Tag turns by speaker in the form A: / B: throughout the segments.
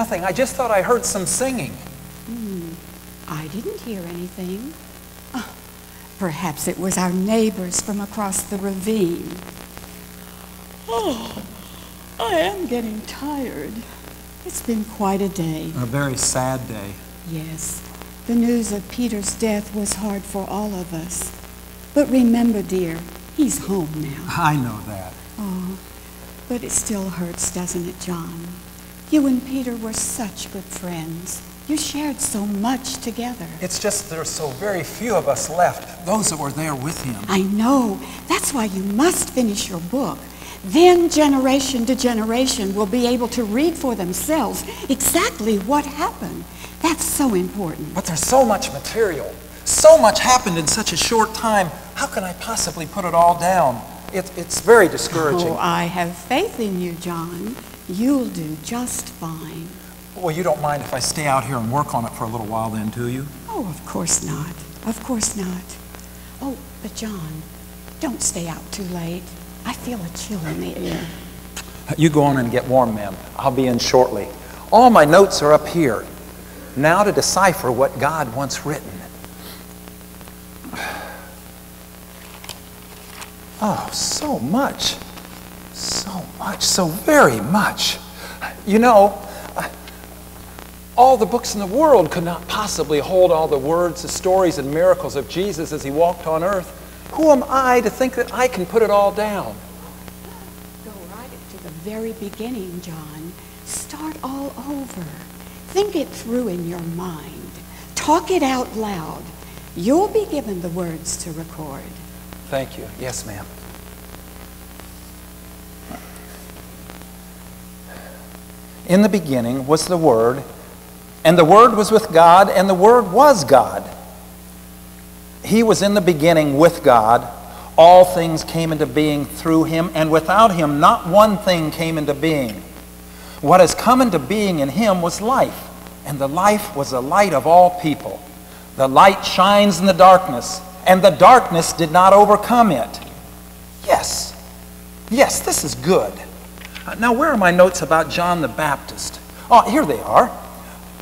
A: nothing. I just thought I heard some singing.
B: Hmm. I didn't hear anything. Oh, perhaps it was our neighbors from across the ravine. Oh, I am getting tired. It's been quite a day.
A: A very sad day.
B: Yes. The news of Peter's death was hard for all of us. But remember, dear, he's home now.
A: I know that.
B: Oh, but it still hurts, doesn't it, John? You and Peter were such good friends. You shared so much together.
A: It's just there's so very few of us left, those that were there with him.
B: I know. That's why you must finish your book. Then generation to generation will be able to read for themselves exactly what happened. That's so important.
A: But there's so much material. So much happened in such a short time. How can I possibly put it all down? It, it's very discouraging.
B: Oh, I have faith in you, John. You'll do just fine.
A: Well, you don't mind if I stay out here and work on it for a little while then, do you?
B: Oh, of course not. Of course not. Oh, but John, don't stay out too late. I feel a chill in the air.
A: You go on and get warm, ma'am. I'll be in shortly. All my notes are up here. Now to decipher what God wants written. Oh, so much. Much. So very much. You know, all the books in the world could not possibly hold all the words, the stories, and miracles of Jesus as he walked on earth. Who am I to think that I can put it all down?
B: Go right to the very beginning, John. Start all over. Think it through in your mind. Talk it out loud. You'll be given the words to record.
A: Thank you. Yes, ma'am. In the beginning was the Word, and the Word was with God, and the Word was God. He was in the beginning with God. All things came into being through him, and without him, not one thing came into being. What has come into being in him was life, and the life was the light of all people. The light shines in the darkness, and the darkness did not overcome it. Yes, yes, this is good. Now, where are my notes about John the Baptist? Oh, here they are.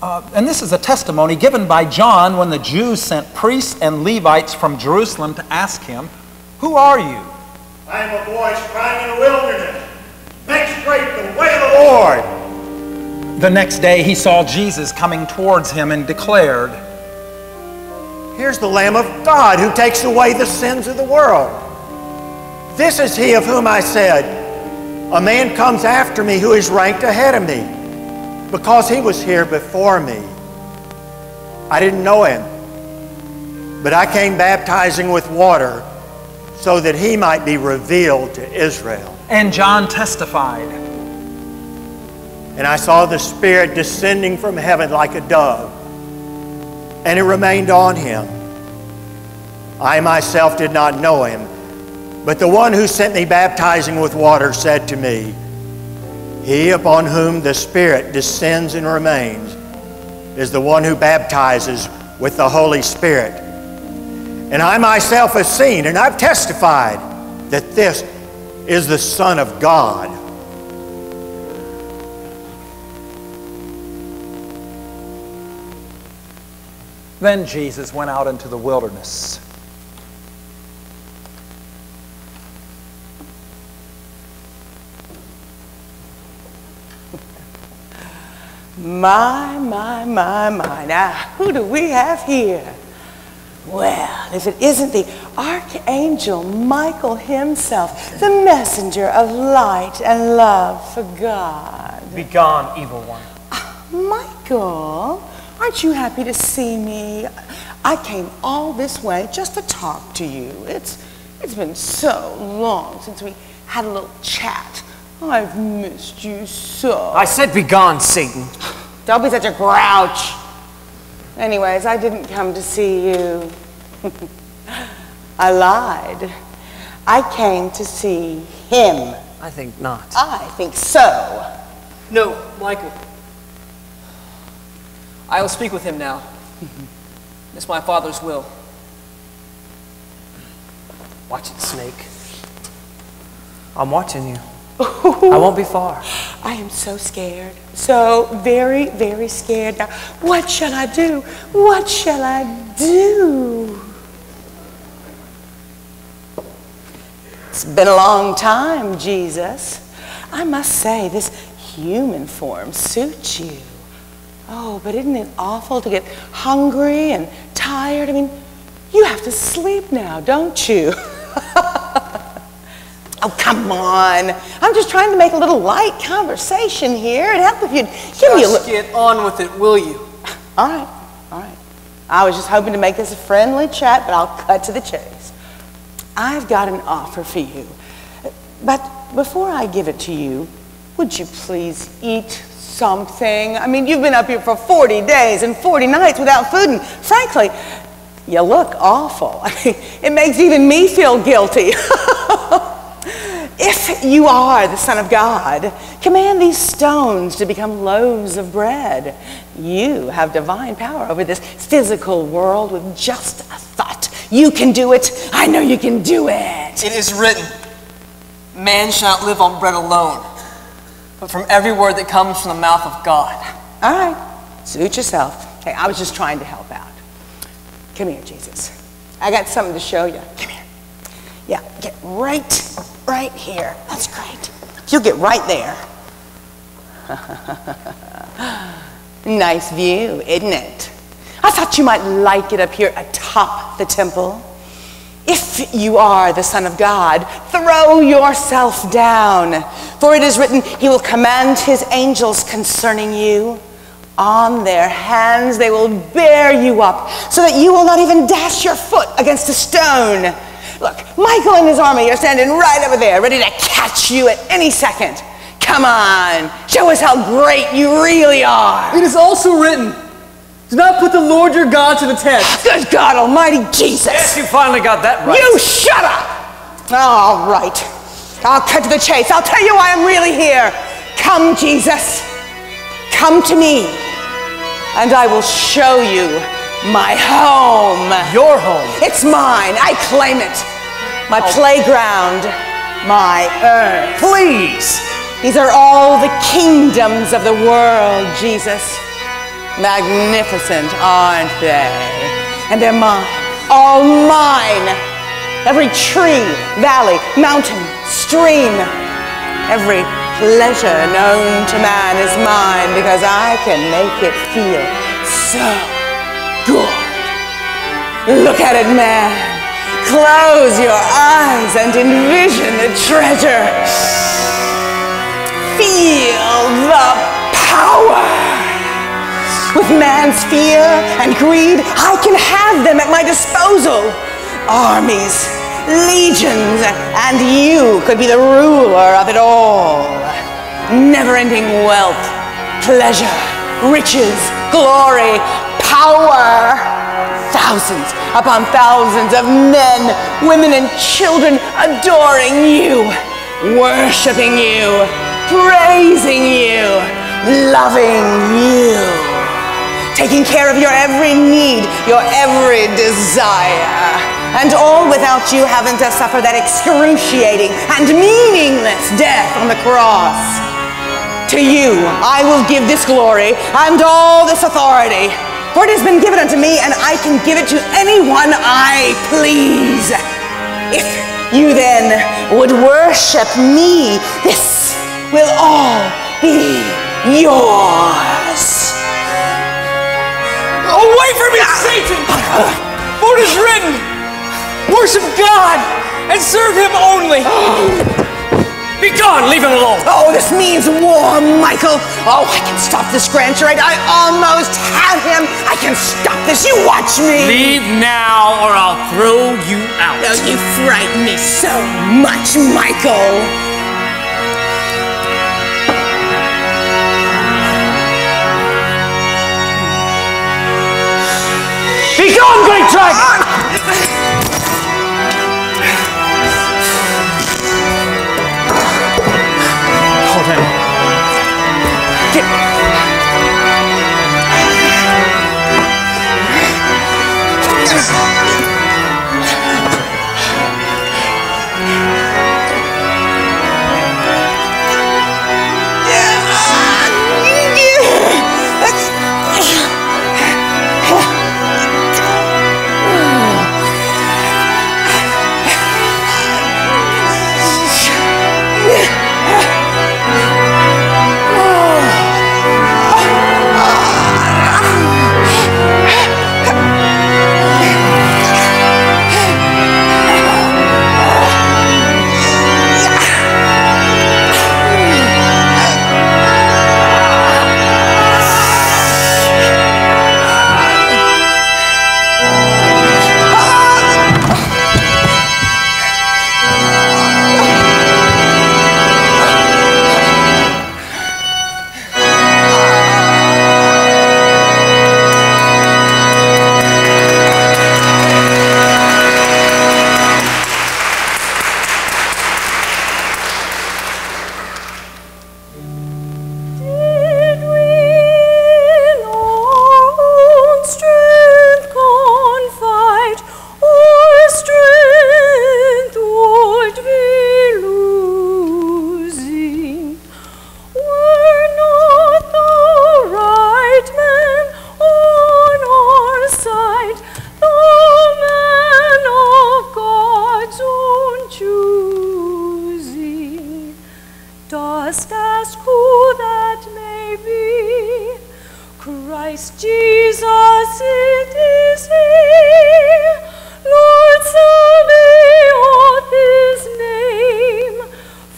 A: Uh, and this is a testimony given by John when the Jews sent priests and Levites from Jerusalem to ask him, Who are you?
C: I am a voice crying in the wilderness, Make straight the way of the Lord.
A: The next day he saw Jesus coming towards him and declared,
C: Here's the Lamb of God who takes away the sins of the world. This is he of whom I said, A man comes after me who is ranked ahead of me because he was here before me. I didn't know him, but I came baptizing with water so that he might be revealed to Israel.
A: And John testified.
C: And I saw the Spirit descending from heaven like a dove, and it remained on him. I myself did not know him, but the one who sent me baptizing with water said to me, he upon whom the Spirit descends and remains is the one who baptizes with the Holy Spirit. And I myself have seen and I've testified that this is the Son of God.
A: Then Jesus went out into the wilderness
D: My, my, my, my. Now, who do we have here? Well, if it isn't the Archangel Michael himself, the messenger of light and love for God.
E: Begone, evil one.
D: Uh, Michael, aren't you happy to see me? I came all this way just to talk to you. It's, it's been so long since we had a little chat. I've missed you so.
E: I said begone, Satan.
D: Don't be such a grouch. Anyways, I didn't come to see you. I lied. I came to see him.
E: I think not.
D: I think so.
E: No, Michael. I will speak with him now. it's my father's will. Watch it, snake. I'm watching you. I won't be far.
D: I am so scared. So very, very scared. Now, what shall I do? What shall I do? It's been a long time, Jesus. I must say, this human form suits you. Oh, but isn't it awful to get hungry and tired? I mean, you have to sleep now, don't you? oh, come on. I'm just trying to make a little light conversation here. It'd help if you'd give me a
E: Just
D: little.
E: get on with it, will you?
D: All right, all right. I was just hoping to make this a friendly chat, but I'll cut to the chase. I've got an offer for you. But before I give it to you, would you please eat something? I mean, you've been up here for 40 days and 40 nights without food, and frankly, you look awful. I mean, it makes even me feel guilty. if you are the Son of God, command these stones to become loaves of bread. You have divine power over this physical world with just a thought. You can do it. I know you can do it.
E: It is written, Man shall not live on bread alone, but from every word that comes from the mouth of God.
D: All right, suit yourself. Hey, I was just trying to help out. Come here, Jesus. I got something to show you. Come here. Yeah, get right, right here. That's great. You'll get right there. nice view, isn't it? I thought you might like it up here atop the temple. If you are the Son of God, throw yourself down. For it is written, He will command His angels concerning you. On their hands they will bear you up, so that you will not even dash your foot against a stone. Look, Michael and his army are standing right over there, ready to catch you at any second. Come on, show us how great you really are.
E: It is also written, Do not put the Lord your God to the test.
D: Good God Almighty Jesus.
E: Yes, you finally got that right.
D: You shut up! All right. I'll cut to the chase. I'll tell you why I'm really here. Come, Jesus. Come to me, and I will show you my home.
E: Your home.
D: It's mine. I claim it. My oh. playground, my earth.
E: Please.
D: These are all the kingdoms of the world, Jesus. Magnificent, aren't they? And they're mine, all mine. Every tree, valley, mountain, stream, every pleasure known to man is mine because I can make it feel so good. Look at it, man. Close your eyes and envision the treasure. Feel the power. With man's fear and greed, I can have them at my disposal. Armies, legions, and you could be the ruler of it all. Never ending wealth, pleasure, riches, glory, power. Thousands upon thousands of men, women, and children adoring you, worshiping you, praising you, loving you taking care of your every need, your every desire. And all without you having to suffer that excruciating and meaningless death on the cross. To you I will give this glory and all this authority, for it has been given unto me, and I can give it to anyone I please. If you then would worship me, this will all be yours.
E: Away from me, Satan! For it is written, Worship God and serve Him only. Be gone, leave Him alone.
D: Oh, this means war, Michael. Oh, I can stop this grand charade. I almost had him. I can stop this. You watch me.
E: Leave now, or I'll throw you out.
D: Oh, you frighten me so much, Michael.
E: Be gone, great dragon! oh dost
F: as who that may be, Christ Jesus it is he. Lord, Sabaoth his name,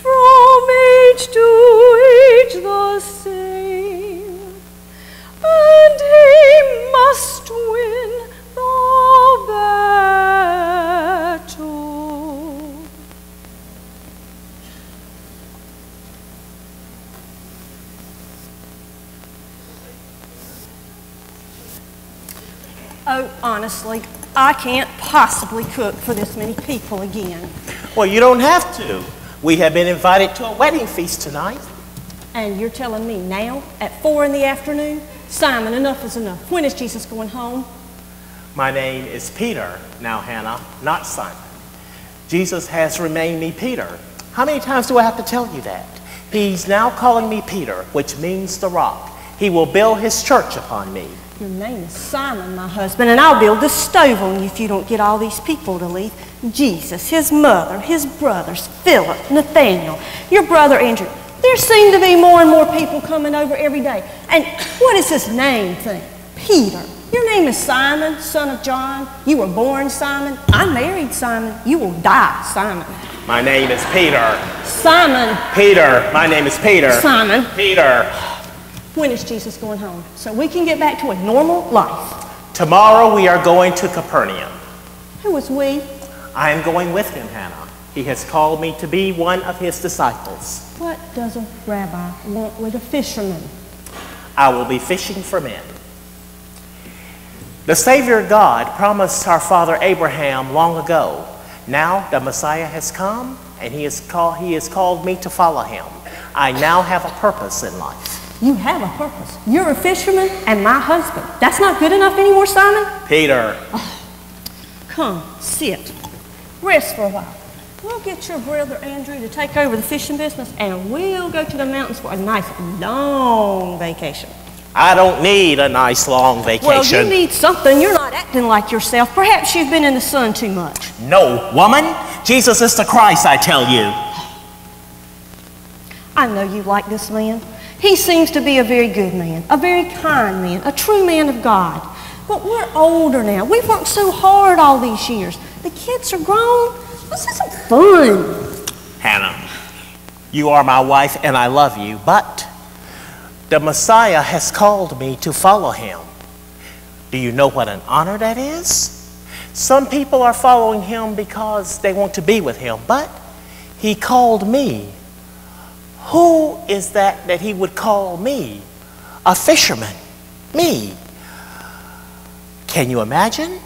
F: from age to age the same. And he must
G: honestly, I can't possibly cook for this many people again.
H: Well, you don't have to. We have been invited to a wedding feast tonight.
G: And you're telling me now, at four in the afternoon? Simon, enough is enough. When is Jesus going home?
H: My name is Peter now, Hannah, not Simon. Jesus has remained me Peter. How many times do I have to tell you that? He's now calling me Peter, which means the rock. He will build his church upon me.
G: Your name is Simon, my husband, and I'll build the stove on you if you don't get all these people to leave. Jesus, his mother, his brothers, Philip, Nathaniel, your brother Andrew. There seem to be more and more people coming over every day. And what is this name thing? Peter. Your name is Simon, son of John. You were born Simon. I married Simon. You will die, Simon.
H: My name is Peter.
G: Simon.
H: Peter. My name is Peter.
G: Simon.
H: Peter.
G: When is Jesus going home? So we can get back to a normal life.
H: Tomorrow we are going to Capernaum.
G: Who is we?
H: I am going with him, Hannah. He has called me to be one of his disciples.
G: What does a rabbi want with a fisherman?
H: I will be fishing for men. The Savior God promised our father Abraham long ago. Now the Messiah has come, and he has, call, he has called me to follow him. I now have a purpose in life.
G: You have a purpose. You're a fisherman and my husband. That's not good enough anymore, Simon?
H: Peter, oh,
G: Come, sit. Rest for a while. We'll get your brother Andrew to take over the fishing business and we'll go to the mountains for a nice long vacation.
H: I don't need a nice long vacation.
G: Well, you need something. You're not acting like yourself. Perhaps you've been in the sun too much.
H: no, woman. Jesus is the Christ, I tell you.
G: I know you like this man. He seems to be a very good man, a very kind man, a true man of God. But we're older now. We've worked so hard all these years. The kids are grown. This isn't fun.
H: Hannah, you are my wife and I love you, but the Messiah has called me to follow him. Do you know what an honor that is? Some people are following him because they want to be with him, but he called me. Who is that that he would call me? A fisherman. Me. Can you imagine?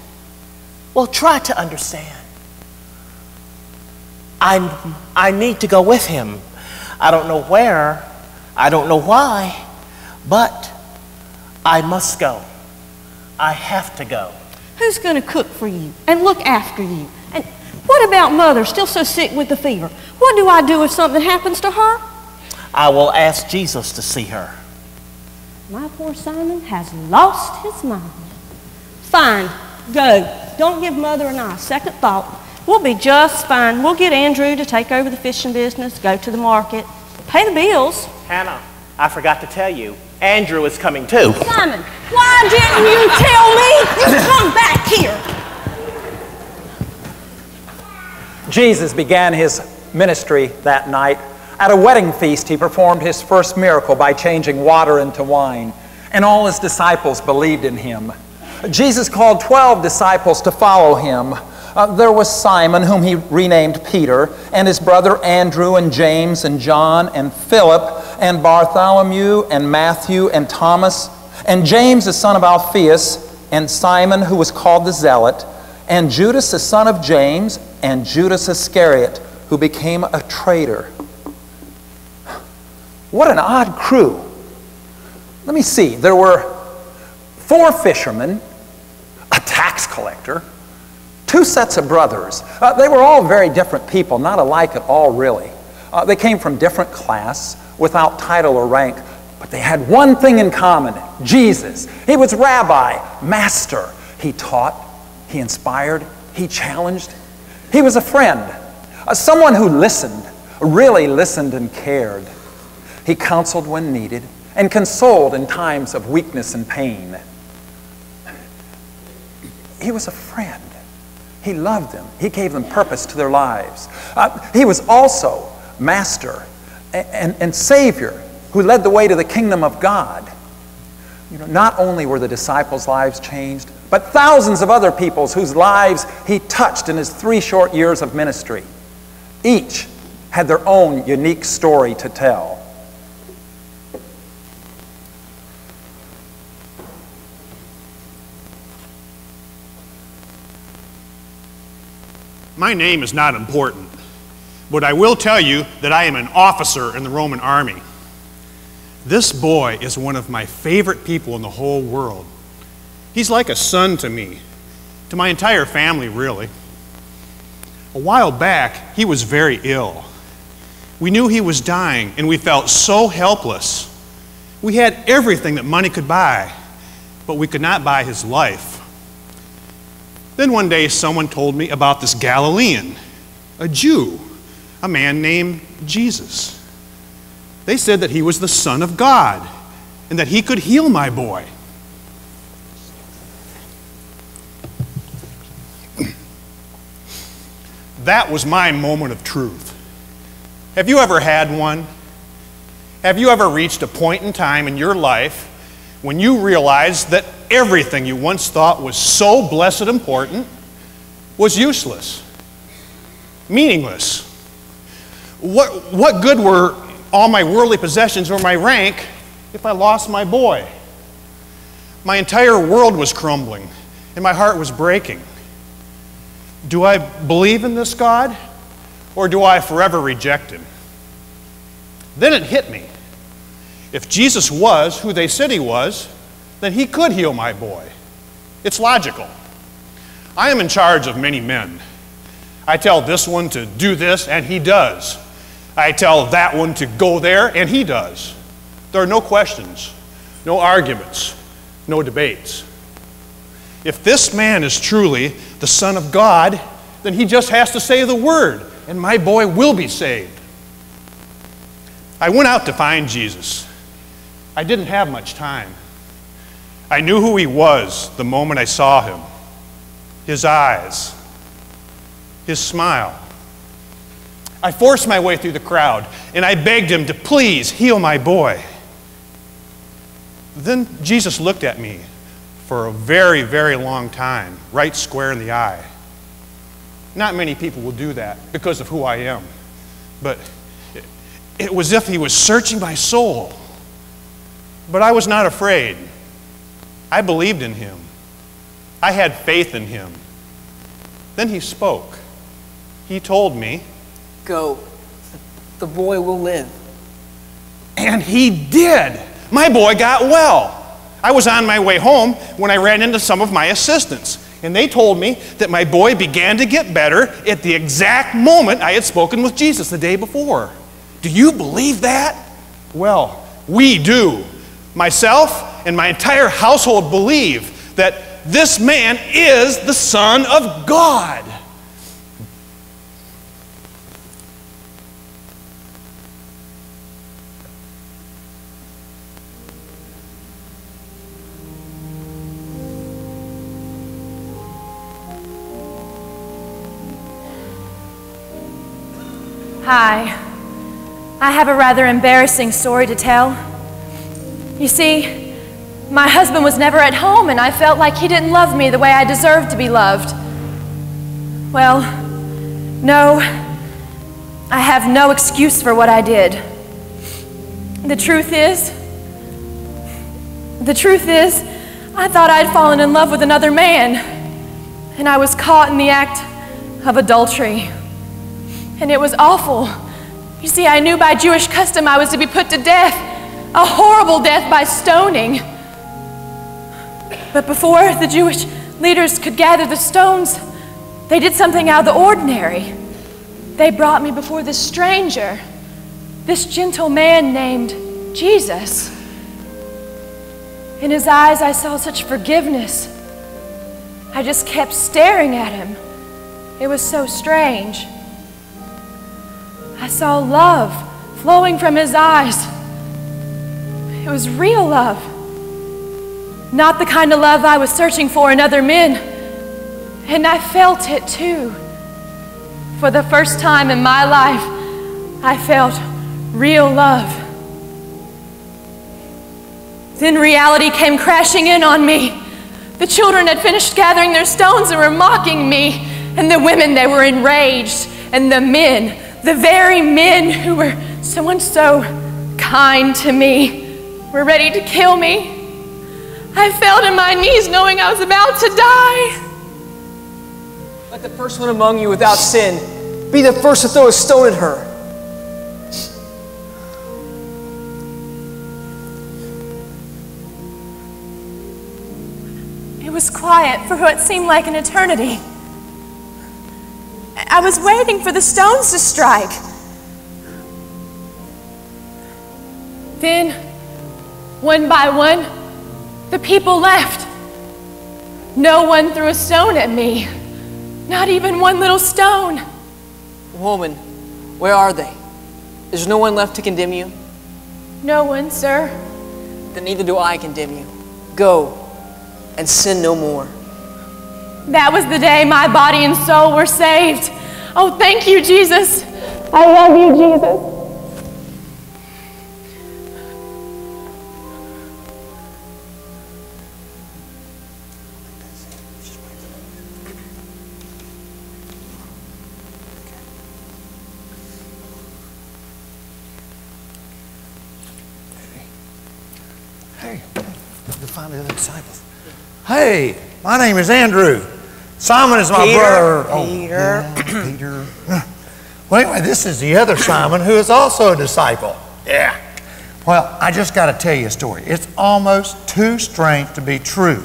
H: Well, try to understand. I, I need to go with him. I don't know where, I don't know why, but I must go. I have to go.
G: Who's going to cook for you and look after you? And what about mother, still so sick with the fever? What do I do if something happens to her?
H: I will ask Jesus to see her.
G: My poor Simon has lost his mind. Fine, go. Don't give mother and I a second thought. We'll be just fine. We'll get Andrew to take over the fishing business, go to the market, pay the bills.
H: Hannah, I forgot to tell you, Andrew is coming too.
G: Simon, why didn't you tell me? You come back here.
A: Jesus began his ministry that night. At a wedding feast, he performed his first miracle by changing water into wine, and all his disciples believed in him. Jesus called 12 disciples to follow him. Uh, there was Simon, whom he renamed Peter, and his brother Andrew, and James, and John, and Philip, and Bartholomew, and Matthew, and Thomas, and James, the son of Alphaeus, and Simon, who was called the Zealot, and Judas, the son of James, and Judas Iscariot, who became a traitor. What an odd crew. Let me see. There were four fishermen, a tax collector, two sets of brothers. Uh, they were all very different people, not alike at all, really. Uh, they came from different class, without title or rank, but they had one thing in common Jesus. He was rabbi, master. He taught, he inspired, he challenged. He was a friend, uh, someone who listened, really listened and cared. He counseled when needed and consoled in times of weakness and pain. He was a friend. He loved them. He gave them purpose to their lives. Uh, he was also master and, and, and savior who led the way to the kingdom of God. You know, not only were the disciples' lives changed, but thousands of other people's whose lives he touched in his three short years of ministry. Each had their own unique story to tell.
I: My name is not important, but I will tell you that I am an officer in the Roman army. This boy is one of my favorite people in the whole world. He's like a son to me, to my entire family, really. A while back, he was very ill. We knew he was dying, and we felt so helpless. We had everything that money could buy, but we could not buy his life. Then one day, someone told me about this Galilean, a Jew, a man named Jesus. They said that he was the Son of God and that he could heal my boy. That was my moment of truth. Have you ever had one? Have you ever reached a point in time in your life when you realize that everything you once thought was so blessed important was useless, meaningless? What, what good were all my worldly possessions or my rank if I lost my boy? My entire world was crumbling and my heart was breaking. Do I believe in this God or do I forever reject him? Then it hit me. If Jesus was who they said he was, then he could heal my boy. It's logical. I am in charge of many men. I tell this one to do this, and he does. I tell that one to go there, and he does. There are no questions, no arguments, no debates. If this man is truly the Son of God, then he just has to say the word, and my boy will be saved. I went out to find Jesus. I didn't have much time. I knew who he was the moment I saw him his eyes, his smile. I forced my way through the crowd and I begged him to please heal my boy. Then Jesus looked at me for a very, very long time, right square in the eye. Not many people will do that because of who I am. But it, it was as if he was searching my soul. But I was not afraid. I believed in him. I had faith in him. Then he spoke. He told me,
D: Go. The boy will live.
I: and he did. My boy got well. I was on my way home when I ran into some of my assistants, and they told me that my boy began to get better at the exact moment I had spoken with Jesus the day before. Do you believe that? Well, we do. Myself and my entire household believe that this man is the Son of God.
J: Hi. I have a rather embarrassing story to tell. You see, my husband was never at home, and I felt like he didn't love me the way I deserved to be loved. Well, no, I have no excuse for what I did. The truth is, the truth is, I thought I'd fallen in love with another man, and I was caught in the act of adultery. And it was awful. You see, I knew by Jewish custom I was to be put to death, a horrible death by stoning. But before the Jewish leaders could gather the stones, they did something out of the ordinary. They brought me before this stranger, this gentle man named Jesus. In his eyes, I saw such forgiveness. I just kept staring at him. It was so strange. I saw love flowing from his eyes. It was real love. Not the kind of love I was searching for in other men. And I felt it too. For the first time in my life, I felt real love. Then reality came crashing in on me. The children had finished gathering their stones and were mocking me. And the women, they were enraged. And the men, the very men who were so so kind to me, were ready to kill me. I fell to my knees knowing I was about to die.
E: Let the first one among you without sin be the first to throw a stone at her.
J: It was quiet for what seemed like an eternity. I was waiting for the stones to strike. Then, one by one, the people left. No one threw a stone at me, not even one little stone.
E: Woman, where are they? Is no one left to condemn you?
J: No one, sir.
E: Then neither do I condemn you. Go and sin no more.
J: That was the day my body and soul were saved. Oh, thank you, Jesus. I love you, Jesus.
C: Hey, my name is Andrew. Simon is my
H: Peter,
C: brother. Oh,
H: Peter.
C: yeah, Peter. Well, anyway, this is the other Simon who is also a disciple. Yeah. Well, I just got to tell you a story. It's almost too strange to be true.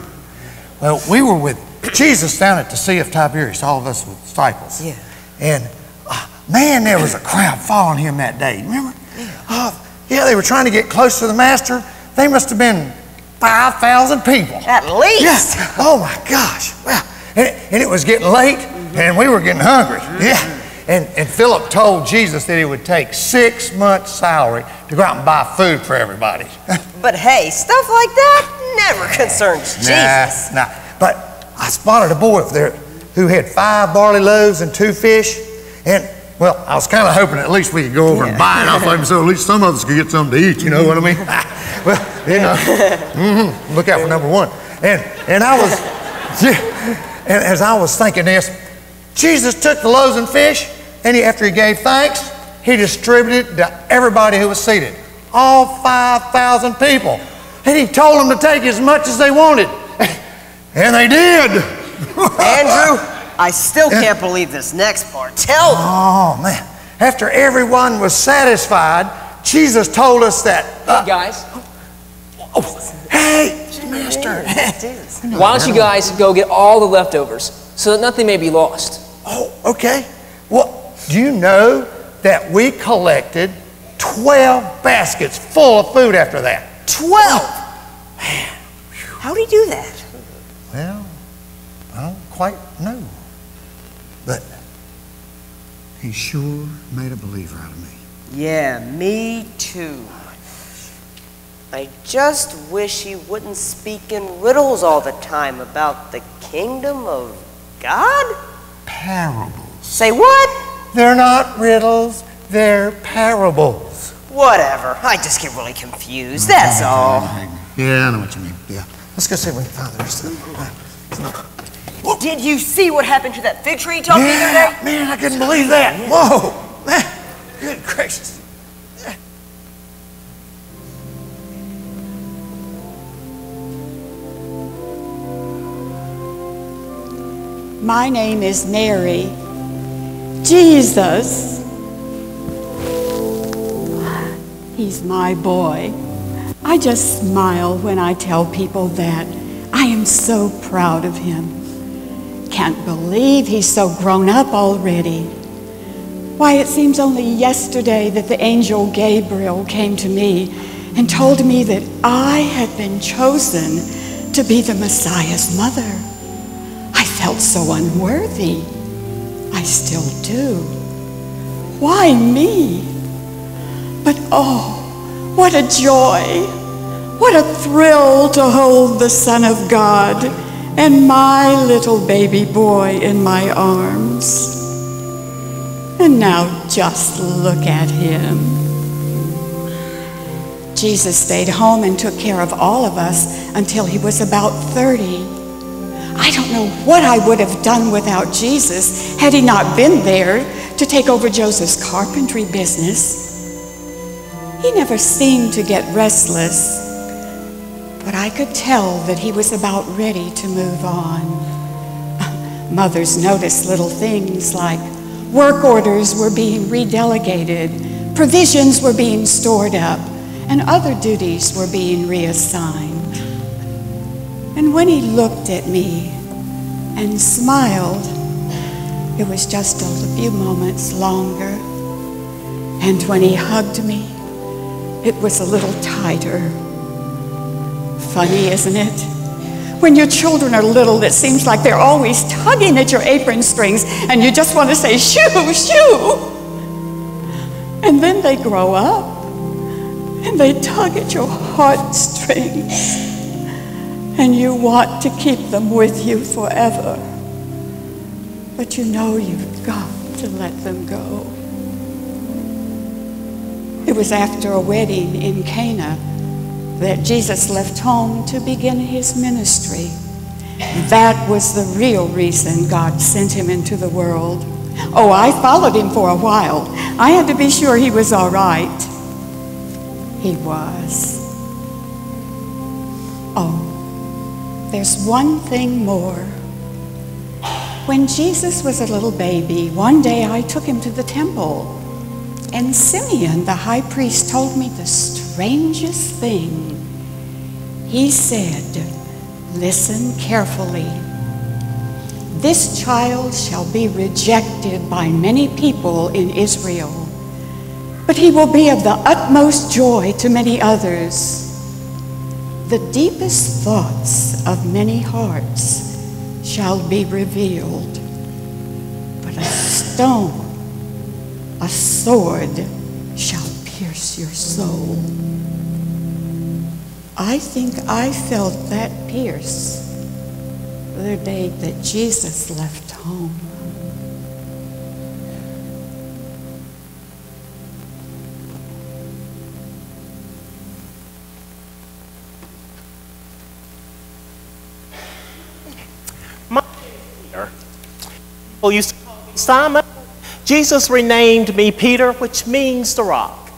C: Well, we were with Jesus down at the Sea of Tiberias, all of us with disciples.
H: Yeah.
C: And uh, man, there was a crowd following him that day. Remember? Yeah. Oh, yeah, they were trying to get close to the master. They must have been 5,000 people.
H: At least.
C: Yeah. Oh my gosh. Well, and it, and it was getting late, and we were getting hungry. Yeah. And, and Philip told Jesus that he would take six months' salary to go out and buy food for everybody.
K: But hey, stuff like that never concerns Jesus.
C: Nah, nah. But I spotted a boy up there who had five barley loaves and two fish. And, well, I was kind of hoping at least we could go over and buy it off of him so at least some of us could get something to eat, you know what I mean? well, you know, mhm, look out for number one. And, and I was, and as I was thinking this, Jesus took the loaves and fish, and he, after he gave thanks, he distributed to everybody who was seated, all 5,000 people. And he told them to take as much as they wanted. And they did.
K: Andrew, I still can't believe this next part. Tell them.
C: Oh, man. After everyone was satisfied, Jesus told us that. uh,
E: Hey, guys,
C: oh, hey, Master.
E: why don't you guys go get all the leftovers so that nothing may be lost?
C: Oh, okay. Well, do you know that we collected 12 baskets full of food after that?
K: 12. Man. How'd he do that?
C: Well, I don't quite know. But he sure made a believer out of me.
K: Yeah, me too. I just wish he wouldn't speak in riddles all the time about the kingdom of God.
C: Parables.
K: Say what?
C: They're not riddles, they're parables.
K: Whatever. I just get really confused. That's all.
C: Yeah, I know what you mean. Yeah. Let's go see if we can find the rest of them.
K: Did you see what happened to that fig tree you told me the other
C: Yeah,
K: day?
C: man, I couldn't believe that. Whoa, man, good gracious.
B: My name is Mary. Jesus. He's my boy. I just smile when I tell people that. I am so proud of him. Can't believe he's so grown up already. Why, it seems only yesterday that the angel Gabriel came to me and told me that I had been chosen to be the Messiah's mother. I felt so unworthy. I still do. Why me? But oh, what a joy! What a thrill to hold the Son of God and my little baby boy in my arms. And now just look at him. Jesus stayed home and took care of all of us until he was about 30. I don't know what I would have done without Jesus had he not been there to take over Joseph's carpentry business. He never seemed to get restless, but I could tell that he was about ready to move on. Mothers noticed little things like work orders were being redelegated, provisions were being stored up, and other duties were being reassigned. And when he looked at me and smiled, it was just a few moments longer. And when he hugged me, it was a little tighter. Funny, isn't it? When your children are little, it seems like they're always tugging at your apron strings and you just want to say, shoo, shoo. And then they grow up and they tug at your heartstrings and you want to keep them with you forever. But you know you've got to let them go. It was after a wedding in Cana that Jesus left home to begin his ministry. That was the real reason God sent him into the world. Oh, I followed him for a while. I had to be sure he was all right. He was. Oh, there's one thing more. When Jesus was a little baby, one day I took him to the temple. And Simeon, the high priest, told me the strangest thing. He said, Listen carefully. This child shall be rejected by many people in Israel, but he will be of the utmost joy to many others. The deepest thoughts of many hearts shall be revealed, but a stone a sword shall pierce your soul. I think I felt that pierce the day that Jesus left home.
H: My Peter. Used to call me Simon. Jesus renamed me Peter, which means the rock.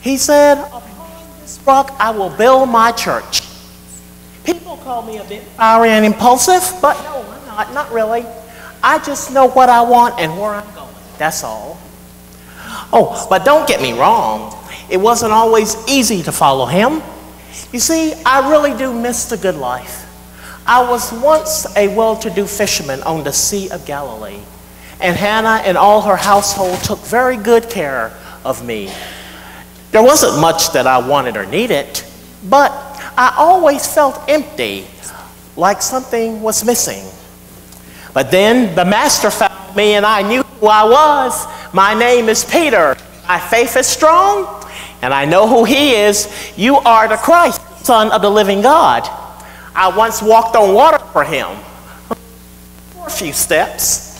H: He said, Upon this rock I will build my church. People call me a bit fiery and impulsive, but no, I'm not, not really. I just know what I want and where I'm going. That's all. Oh, but don't get me wrong. It wasn't always easy to follow him. You see, I really do miss the good life. I was once a well to do fisherman on the Sea of Galilee, and Hannah and all her household took very good care of me. There wasn't much that I wanted or needed, but I always felt empty, like something was missing. But then the master found me, and I knew who I was. My name is Peter. My faith is strong, and I know who he is. You are the Christ, Son of the living God. I once walked on water for him for a few steps.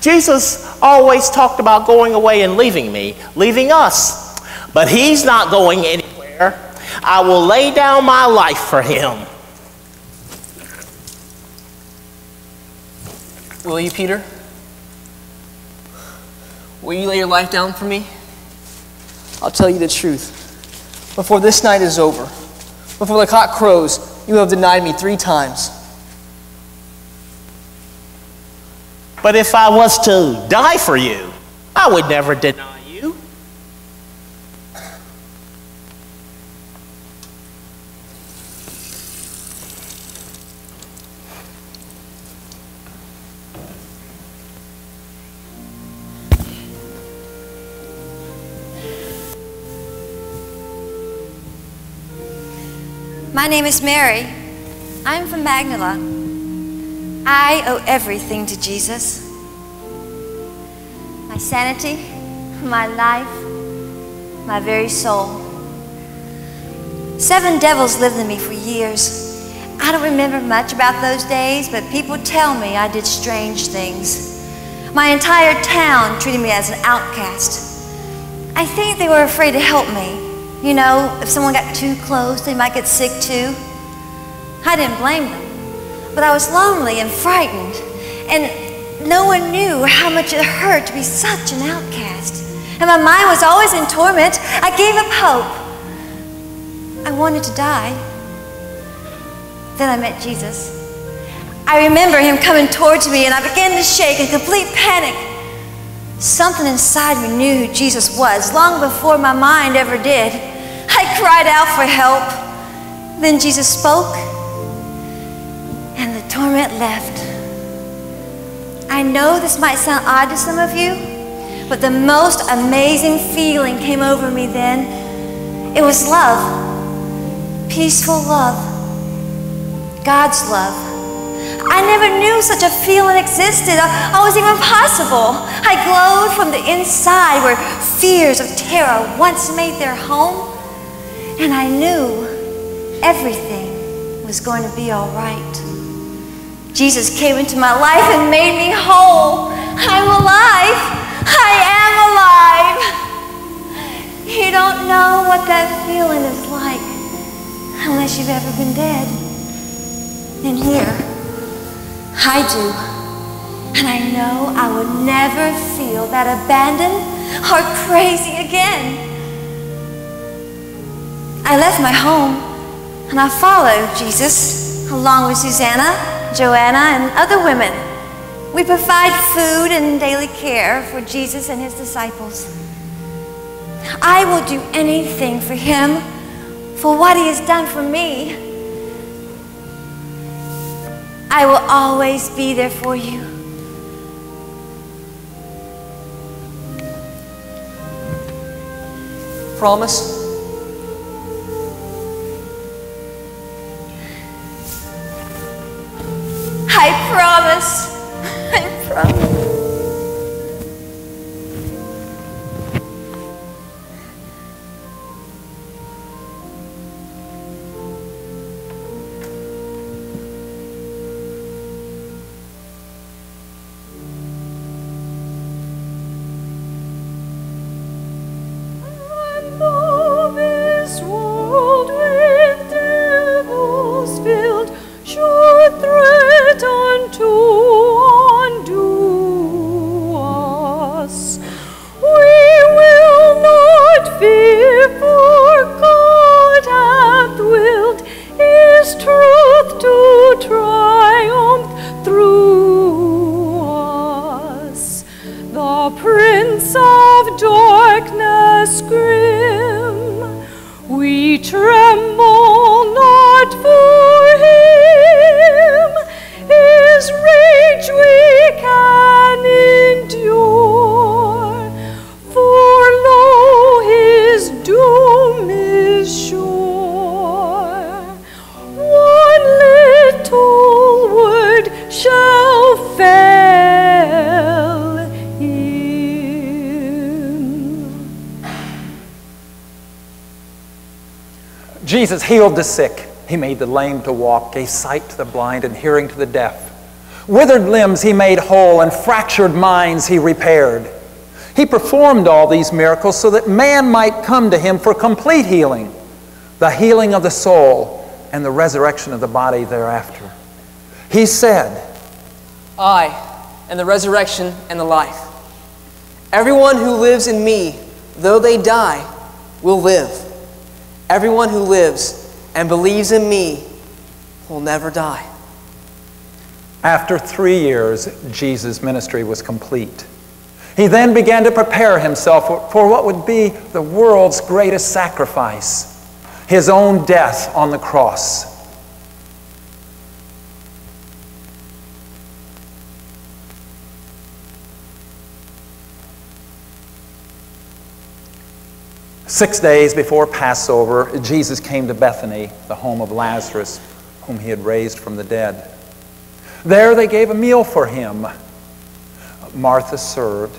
H: Jesus always talked about going away and leaving me, leaving us. But he's not going anywhere. I will lay down my life for him.
E: Will you, Peter? Will you lay your life down for me? I'll tell you the truth. Before this night is over, before the cock crows, you have denied me three times.
H: But if I was to die for you, I would never deny you.
L: My name is Mary. I'm from Magdala. I owe everything to Jesus. My sanity, my life, my very soul. Seven devils lived in me for years. I don't remember much about those days, but people tell me I did strange things. My entire town treated me as an outcast. I think they were afraid to help me. You know, if someone got too close, they might get sick too. I didn't blame them. But I was lonely and frightened, and no one knew how much it hurt to be such an outcast. And my mind was always in torment. I gave up hope. I wanted to die. Then I met Jesus. I remember him coming towards me, and I began to shake in complete panic. Something inside me knew who Jesus was long before my mind ever did. I cried out for help. Then Jesus spoke, torment left. I know this might sound odd to some of you, but the most amazing feeling came over me then. It was love, peaceful love, God's love. I never knew such a feeling existed I was even possible. I glowed from the inside where fears of terror once made their home, and I knew everything was going to be all right. Jesus came into my life and made me whole. I'm alive. I am alive. You don't know what that feeling is like unless you've ever been dead. And here, I do. And I know I will never feel that abandoned or crazy again. I left my home and I followed Jesus along with Susanna Joanna, and other women. We provide food and daily care for Jesus and his disciples. I will do anything for him for what he has done for me. I will always be there for you.
E: Promise?
L: I promise. I promise.
A: Healed the sick. He made the lame to walk, gave sight to the blind, and hearing to the deaf. Withered limbs he made whole, and fractured minds he repaired. He performed all these miracles so that man might come to him for complete healing, the healing of the soul, and the resurrection of the body thereafter. He said,
E: I am the resurrection and the life. Everyone who lives in me, though they die, will live. Everyone who lives and believes in me will never die.
A: After three years, Jesus' ministry was complete. He then began to prepare himself for, for what would be the world's greatest sacrifice his own death on the cross. Six days before Passover, Jesus came to Bethany, the home of Lazarus, whom he had raised from the dead. There they gave a meal for him. Martha served,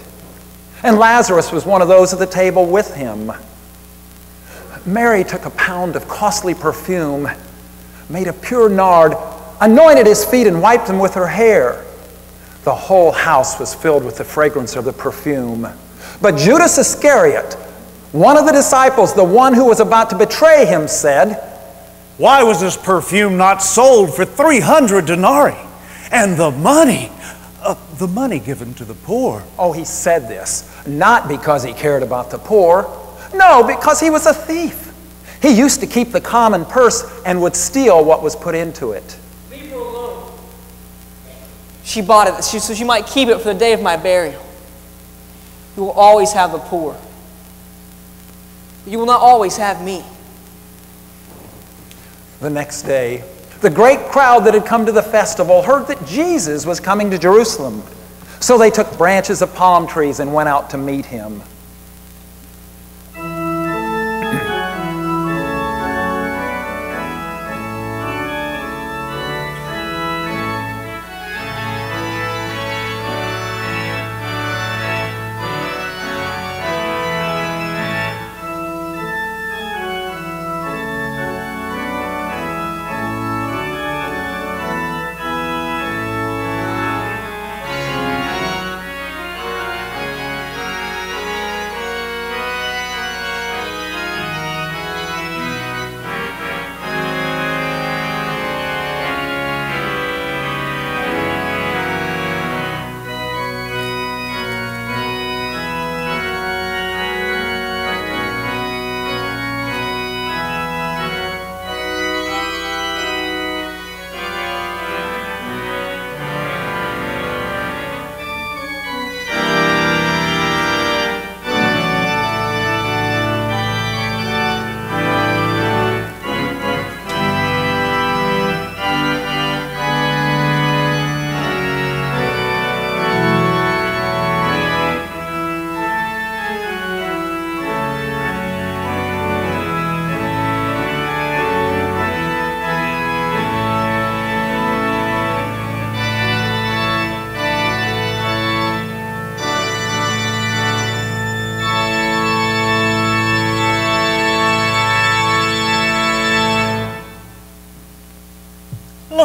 A: and Lazarus was one of those at the table with him. Mary took a pound of costly perfume, made of pure nard, anointed his feet, and wiped them with her hair. The whole house was filled with the fragrance of the perfume. But Judas Iscariot, one of the disciples, the one who was about to betray him, said,
M: Why was this perfume not sold for 300 denarii? And the money, uh, the money given to the poor.
A: Oh, he said this not because he cared about the poor. No, because he was a thief. He used to keep the common purse and would steal what was put into it.
E: Leave her alone. She bought it so she might keep it for the day of my burial. You will always have the poor. You will not always have me.
A: The next day, the great crowd that had come to the festival heard that Jesus was coming to Jerusalem. So they took branches of palm trees and went out to meet him.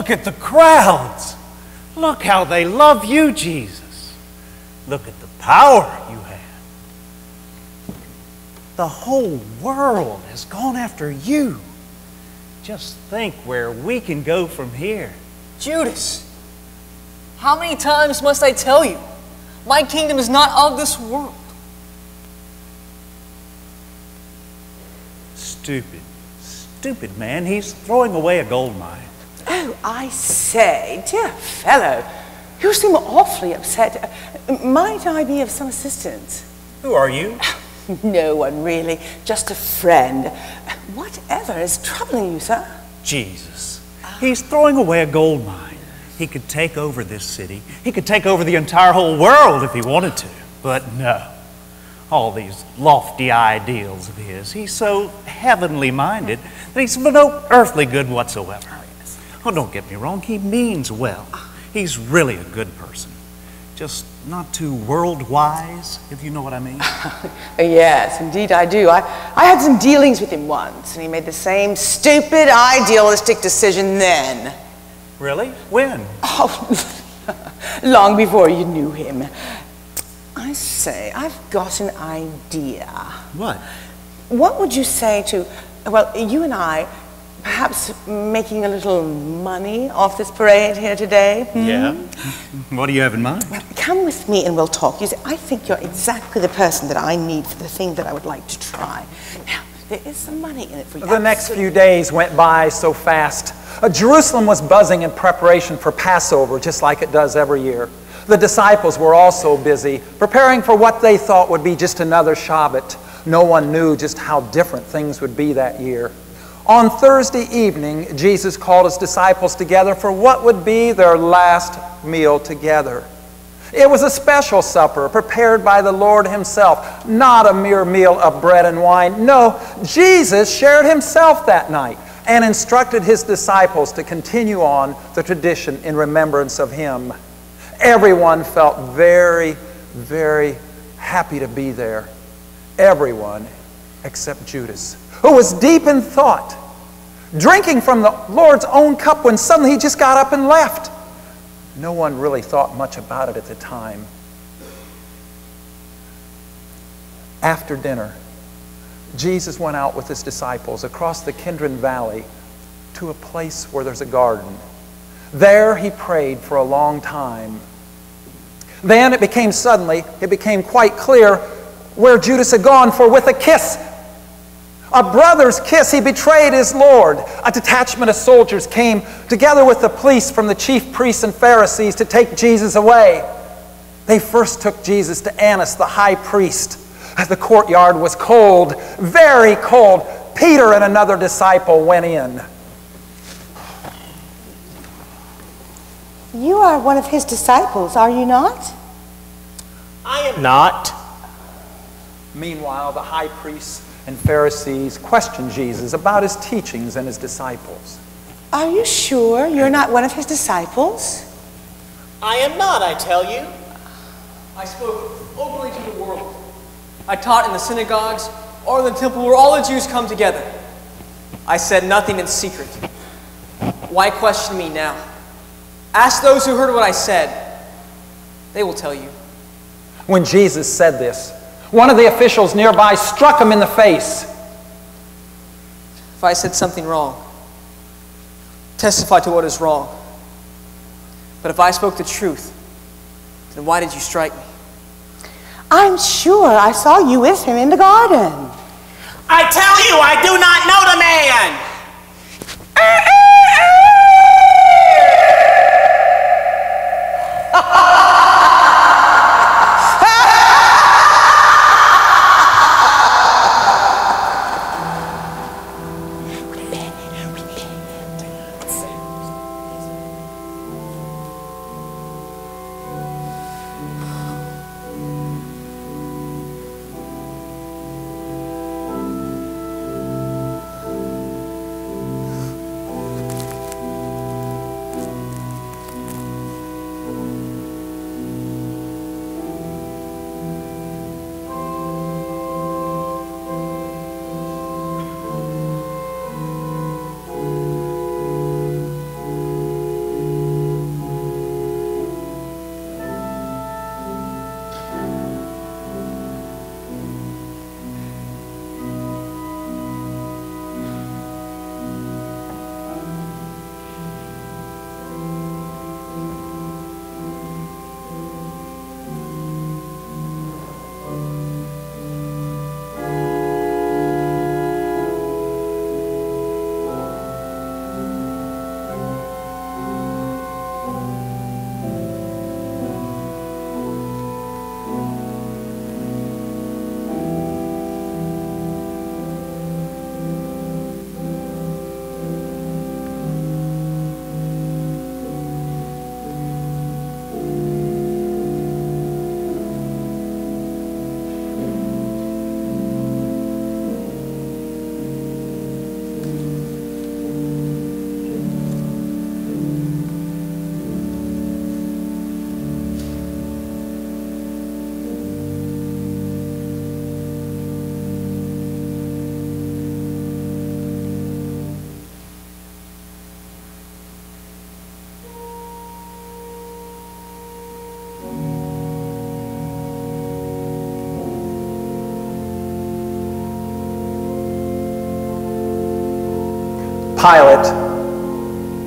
M: Look at the crowds. Look how they love you, Jesus. Look at the power you have. The whole world has gone after you. Just think where we can go from here.
E: Judas, how many times must I tell you? My kingdom is not of this world.
M: Stupid, stupid man. He's throwing away a gold mine.
D: I say, dear fellow, you seem awfully upset. Might I be of some assistance?
M: Who are you?
D: no one, really. Just a friend. Whatever is troubling you, sir?
M: Jesus. He's throwing away a gold mine. He could take over this city. He could take over the entire whole world if he wanted to. But no. All these lofty ideals of his. He's so heavenly minded that he's for no earthly good whatsoever. Oh, don't get me wrong. He means well. He's really a good person. Just not too world wise, if you know what I mean.
D: yes, indeed I do. I, I had some dealings with him once, and he made the same stupid, idealistic decision then.
M: Really? When?
D: Oh, long before you knew him. I say, I've got an idea.
M: What?
D: What would you say to, well, you and I perhaps making a little money off this parade here today? Hmm?
M: Yeah. What do you have in mind?
D: Come with me and we'll talk. You see, I think you're exactly the person that I need for the thing that I would like to try. Now, there is some money in it for you.
A: The next few days went by so fast. Uh, Jerusalem was buzzing in preparation for Passover, just like it does every year. The disciples were also busy, preparing for what they thought would be just another Shabbat. No one knew just how different things would be that year. On Thursday evening, Jesus called his disciples together for what would be their last meal together. It was a special supper prepared by the Lord Himself, not a mere meal of bread and wine. No, Jesus shared Himself that night and instructed His disciples to continue on the tradition in remembrance of Him. Everyone felt very, very happy to be there. Everyone except Judas who was deep in thought, drinking from the Lord's own cup when suddenly he just got up and left. No one really thought much about it at the time. After dinner, Jesus went out with his disciples across the Kidron Valley to a place where there's a garden. There he prayed for a long time. Then it became suddenly, it became quite clear where Judas had gone, for with a kiss, A brother's kiss, he betrayed his Lord. A detachment of soldiers came together with the police from the chief priests and Pharisees to take Jesus away. They first took Jesus to Annas, the high priest. The courtyard was cold, very cold. Peter and another disciple went in.
D: You are one of his disciples, are you not?
H: I am not.
A: Meanwhile, the high priests and Pharisees questioned Jesus about his teachings and his disciples.
D: Are you sure you're not one of his disciples?
E: I am not, I tell you. I spoke openly to the world. I taught in the synagogues or in the temple where all the Jews come together. I said nothing in secret. Why question me now? Ask those who heard what I said. They will tell you.
A: When Jesus said this, one of the officials nearby struck him in the face.
E: If I said something wrong, testify to what is wrong. But if I spoke the truth, then why did you strike me?
D: I'm sure I saw you with him in the garden.
H: I tell you, I do not know the man.
A: Eh, eh, Pilate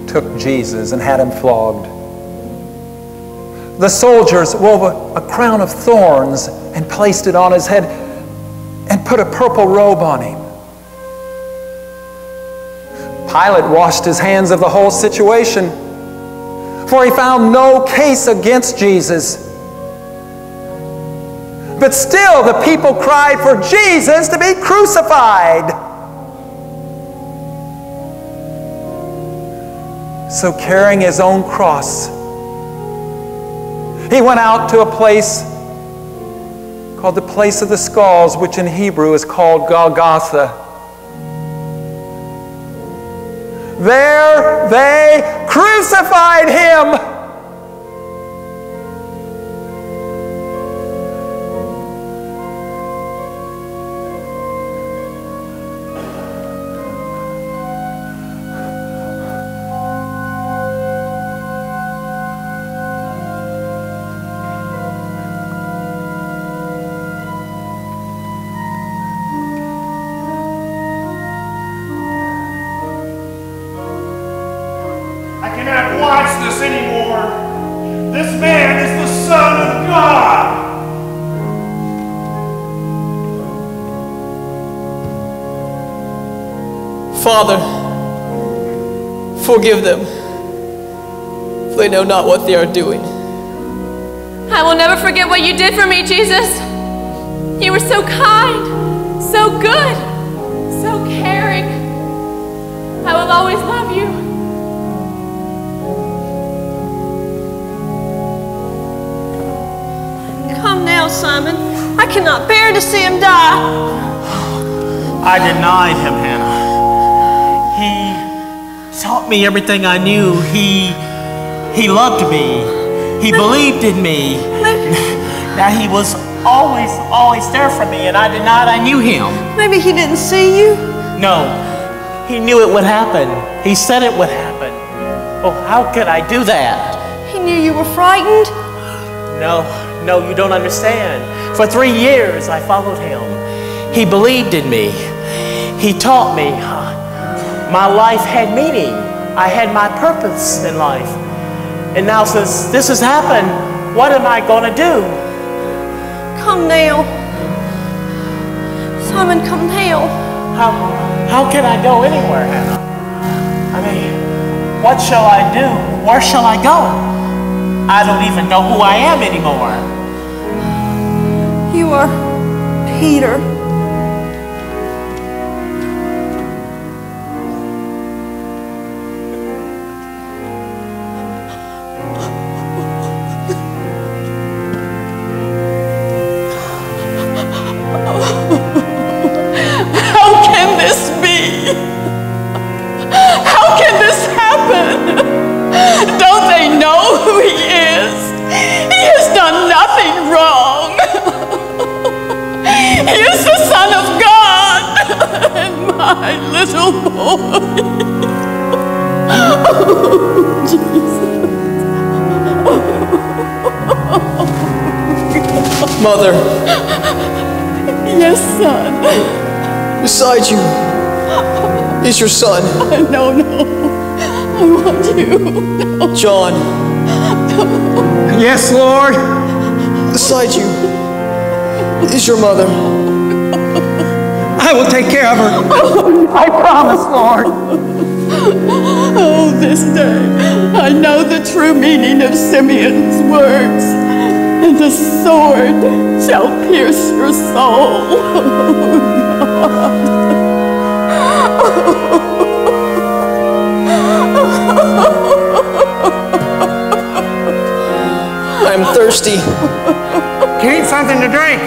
A: took Jesus and had him flogged. The soldiers wove a, a, crown of thorns and placed it on his head and put a purple robe on him. Pilate washed his hands of the whole situation, for he found no case against Jesus. But still, the people cried for Jesus to be crucified. So, carrying his own cross, he went out to a place called the place of the skulls, which in Hebrew is called Golgotha. There they crucified him.
E: Forgive them, for they know not what they are doing.
J: I will never forget what you did for me, Jesus. You were so kind, so good, so caring. I will always love you.
N: Come now, Simon. I cannot bear to see him die.
H: I denied him, Hannah. Taught me everything I knew. He he loved me. He believed in me. Now he was always, always there for me, and I denied I knew him.
N: Maybe he didn't see you.
H: No, he knew it would happen. He said it would happen. Oh, how could I do that?
N: He knew you were frightened.
H: No, no, you don't understand. For three years, I followed him. He believed in me. He taught me my life had meaning. I had my purpose in life. And now, since this has happened, what am I going to do?
N: Come now. Simon, come now.
H: How, how can I go anywhere, Hannah? I mean, what shall I do? Where shall I go? I don't even know who I am anymore.
N: You are Peter.
O: Is
E: your son,
O: No, no. I want you. No.
E: John.
C: Yes, Lord.
E: Beside you is your mother.
C: I will take care of her. Oh, I promise, Lord.
O: Oh, this day I know the true meaning of Simeon's words. And the sword shall pierce your soul.
E: Oh, I'm thirsty.
C: Get him something to drink.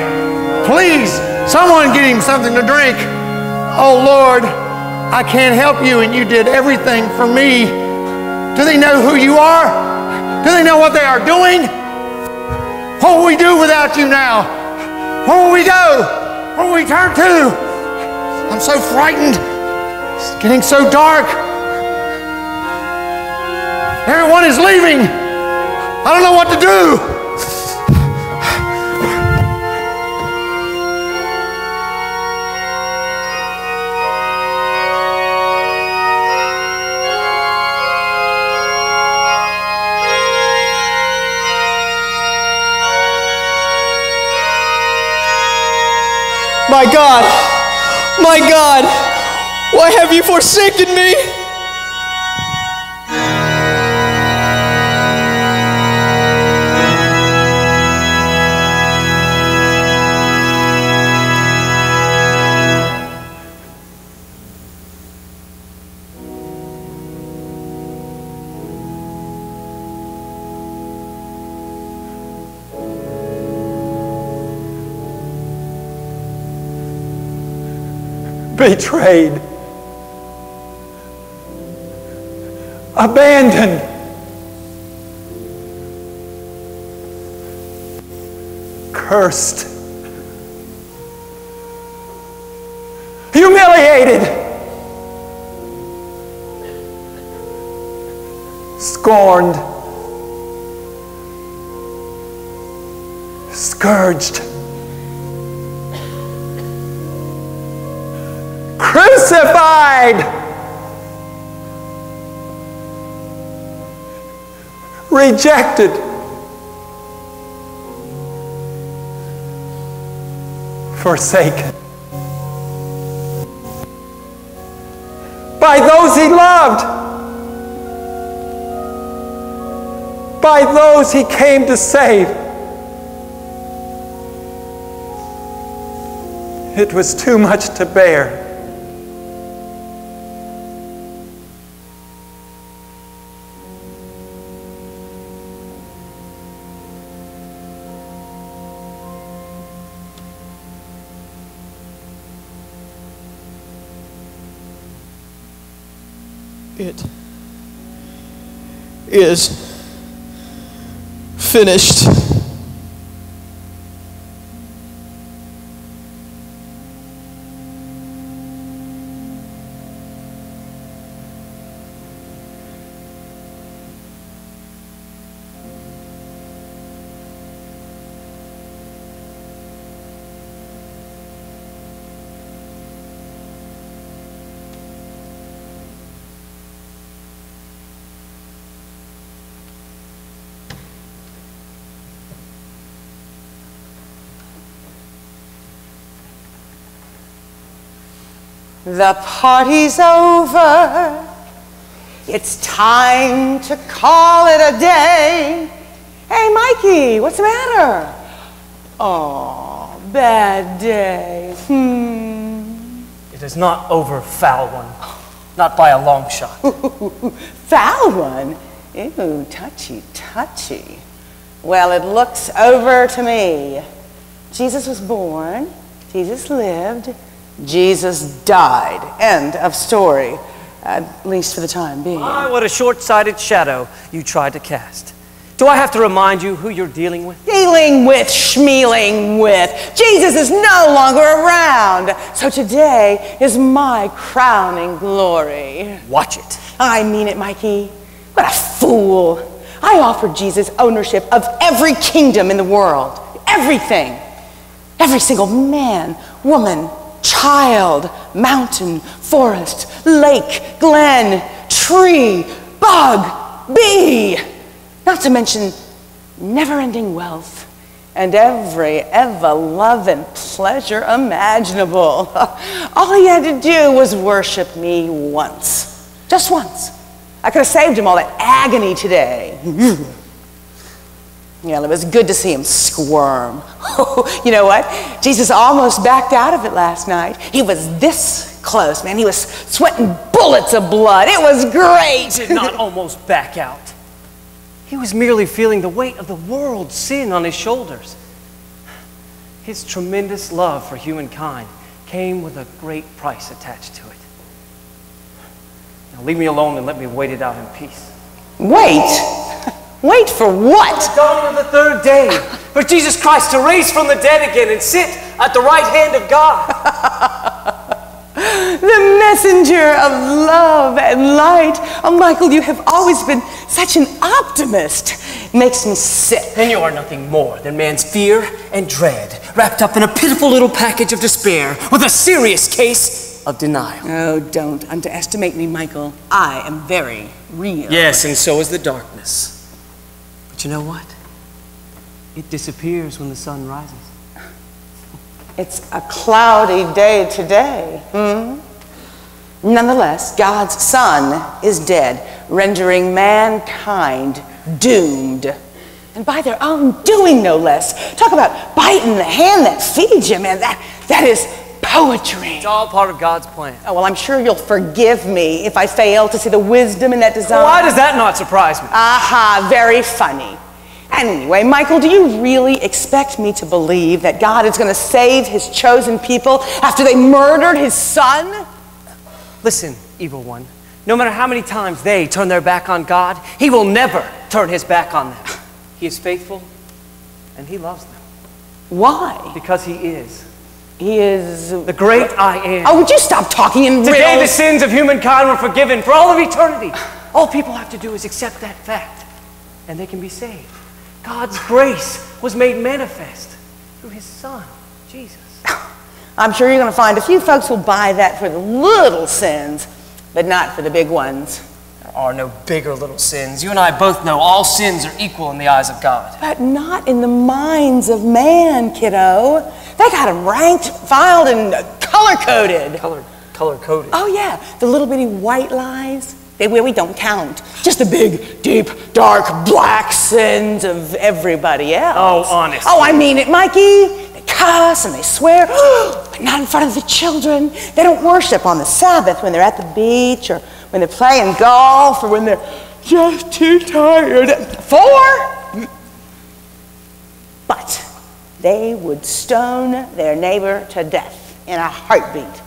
C: Please, someone get him something to drink. Oh, Lord, I can't help you, and you did everything for me. Do they know who you are? Do they know what they are doing? What will we do without you now? Where will we go? Where will we turn to? I'm so frightened. Getting so dark. Everyone is leaving. I don't know what to do.
E: My God, my God, why have you forsaken me?
C: betrayed, abandoned. Cursed, humiliated, scorned, scourged. crucified, rejected, forsaken.
P: by those he loved, by those he came to save. It was too much to bear.
Q: Is finished.
D: The party's over. It's time to call it a day. Hey, Mikey, what's the matter? Oh, bad day. Hmm.
R: It is not over, foul one. Not by a long shot.
D: Foul one? Ew, touchy, touchy. Well, it looks over to me. Jesus was born. Jesus lived. Jesus died. End of story. At least for the time being.
R: My, what a short sighted shadow you tried to cast. Do I have to remind you who you're dealing with?
D: Dealing with, schmealing with. Jesus is no longer around. So today is my crowning glory.
R: Watch it.
D: I mean it, Mikey. What a fool. I offered Jesus ownership of every kingdom in the world. Everything. Every single man, woman, child, mountain, forest, lake, glen, tree, bug, bee. Not to mention never ending wealth and every ever love and pleasure imaginable. All he had to do was worship me once. Just once. I could have saved him all that agony today. Yeah, it was good to see him squirm. you know what? Jesus almost backed out of it last night. He was this close, man. He was sweating bullets of blood. It was great.
R: He did not almost back out. He was merely feeling the weight of the world's sin on his shoulders. His tremendous love for humankind came with a great price attached to it. Now leave me alone and let me wait it out in peace.
D: Wait? Wait for what?
R: The dawning of the third day, for Jesus Christ to rise from the dead again and sit at the right hand of God.
D: the messenger of love and light. Oh, Michael, you have always been such an optimist. It Makes me sick.
R: And you are nothing more than man's fear and dread, wrapped up in a pitiful little package of despair with a serious case of denial.
D: Oh, don't underestimate me, Michael. I am very real.
R: Yes, and so is the darkness. But you know what? It disappears when the sun rises.
D: It's a cloudy day today. Hmm? Nonetheless, God's Son is dead, rendering mankind doomed. And by their own doing, no less. Talk about biting the hand that feeds you, man. That, that is poetry.
R: It's all part of God's plan.
D: Oh, well, I'm sure you'll forgive me if I fail to see the wisdom in that design.
R: Why does that not surprise me?
D: Aha, very funny. Anyway, Michael, do you really expect me to believe that God is going to save his chosen people after they murdered his son?
R: Listen, evil one. No matter how many times they turn their back on God, he will never turn his back on them. He is faithful and he loves them.
D: Why?
R: Because he is.
D: He is
R: the great I am.
D: Oh, would you stop talking in
R: Today
D: riddles?
R: the sins of humankind were forgiven for all of eternity. All people have to do is accept that fact, and they can be saved. God's grace was made manifest through his son, Jesus.
D: I'm sure you're going to find a few folks who'll buy that for the little sins, but not for the big ones.
R: There are no bigger little sins. You and I both know all sins are equal in the eyes of God.
D: But not in the minds of man, kiddo. They got them ranked, filed, and color coded.
R: Color color coded.
D: Oh, yeah, the little bitty white lies, they, really don't count. Just the big, deep, dark, black sins of everybody else.
R: Oh, honest.
D: Oh, I mean it, Mikey. They cuss and they swear, but not in front of the children. They don't worship on the Sabbath when they're at the beach or when they're playing golf or when they're just too tired. Four? But they would stone their neighbor to death in a heartbeat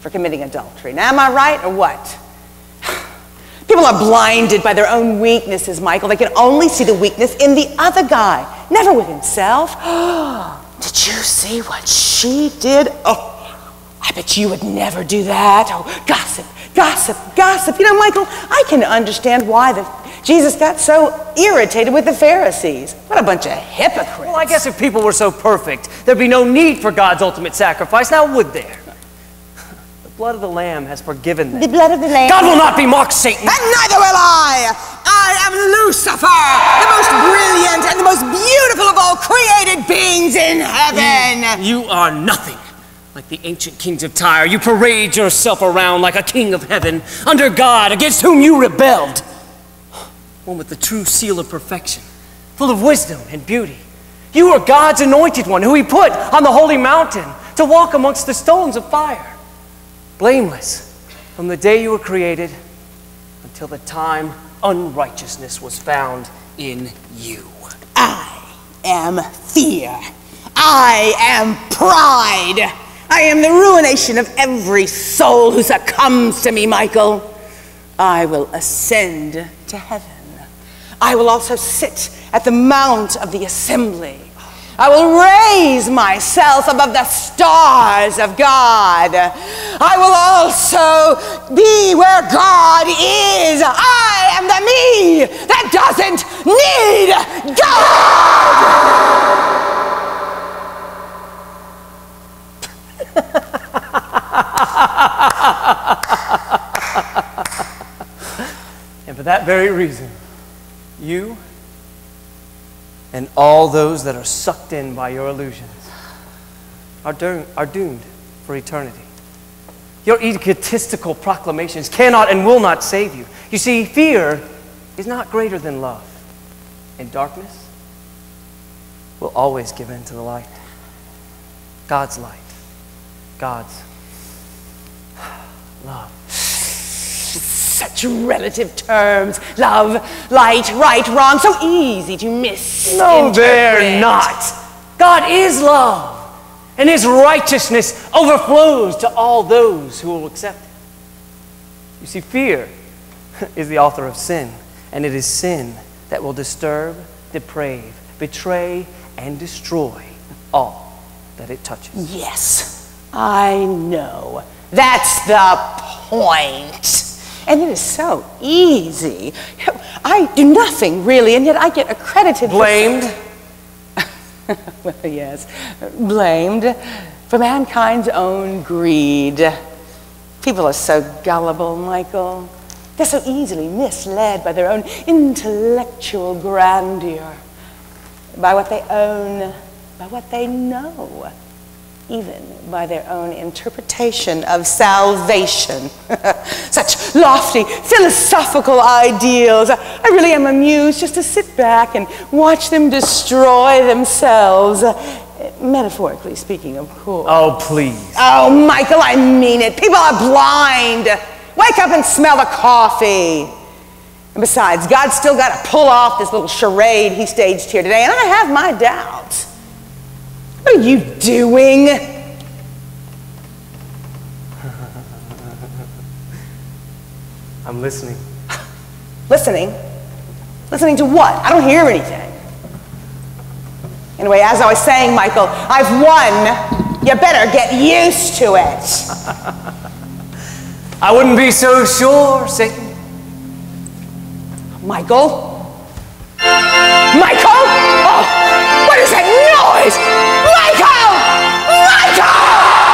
D: for committing adultery. Now, am I right or what? People are blinded by their own weaknesses, Michael. They can only see the weakness in the other guy, never with himself. did you see what she did? Oh, I bet you would never do that. Oh, gossip, gossip, gossip. You know, Michael, I can understand why the, Jesus got so irritated with the Pharisees. What a bunch of hypocrites.
R: Well, I guess if people were so perfect, there'd be no need for God's ultimate sacrifice, now would there? The blood of the Lamb has forgiven them.
D: The blood of the Lamb.
R: God will not be mocked, Satan.
D: And neither will I. I am Lucifer, the most brilliant and the most beautiful of all created beings in heaven.
R: You are nothing. Like the ancient kings of Tyre, you parade yourself around like a king of heaven, under God, against whom you rebelled. One with the true seal of perfection, full of wisdom and beauty. You are God's anointed one, who he put on the holy mountain to walk amongst the stones of fire. Blameless from the day you were created until the time unrighteousness was found in you.
D: I am fear. I am pride. I am the ruination of every soul who succumbs to me, Michael. I will ascend to heaven. I will also sit at the mount of the assembly. I will raise myself above the stars of God. I will also be where God is. I am the me that doesn't need God.
R: and for that very reason, you and all those that are sucked in by your illusions are, do- are doomed for eternity. Your egotistical proclamations cannot and will not save you. You see, fear is not greater than love, and darkness will always give in to the light. God's light, God's love.
D: Such relative terms. Love, light, right, wrong. So easy to miss.
R: No, they're not. God is love, and his righteousness overflows to all those who will accept it. You see, fear is the author of sin, and it is sin that will disturb, deprave, betray, and destroy all that it touches.
D: Yes, I know. That's the point. And it is so easy. I do nothing really, and yet I get accredited.
R: Blamed?
D: Well, yes, blamed for mankind's own greed. People are so gullible, Michael. They're so easily misled by their own intellectual grandeur, by what they own, by what they know even by their own interpretation of salvation. Such lofty philosophical ideals. I really am amused just to sit back and watch them destroy themselves. Metaphorically speaking, of course.
R: Oh, please.
D: Oh, Michael, I mean it. People are blind. Wake up and smell the coffee. And besides, God's still got to pull off this little charade he staged here today, and I have my doubts. What are you doing?
R: I'm listening.
D: Listening? Listening to what? I don't hear anything. Anyway, as I was saying, Michael, I've won. You better get used to it.
R: I wouldn't be so sure, Satan.
D: Michael? Michael? Oh, what is that noise? Michael! Michael! No!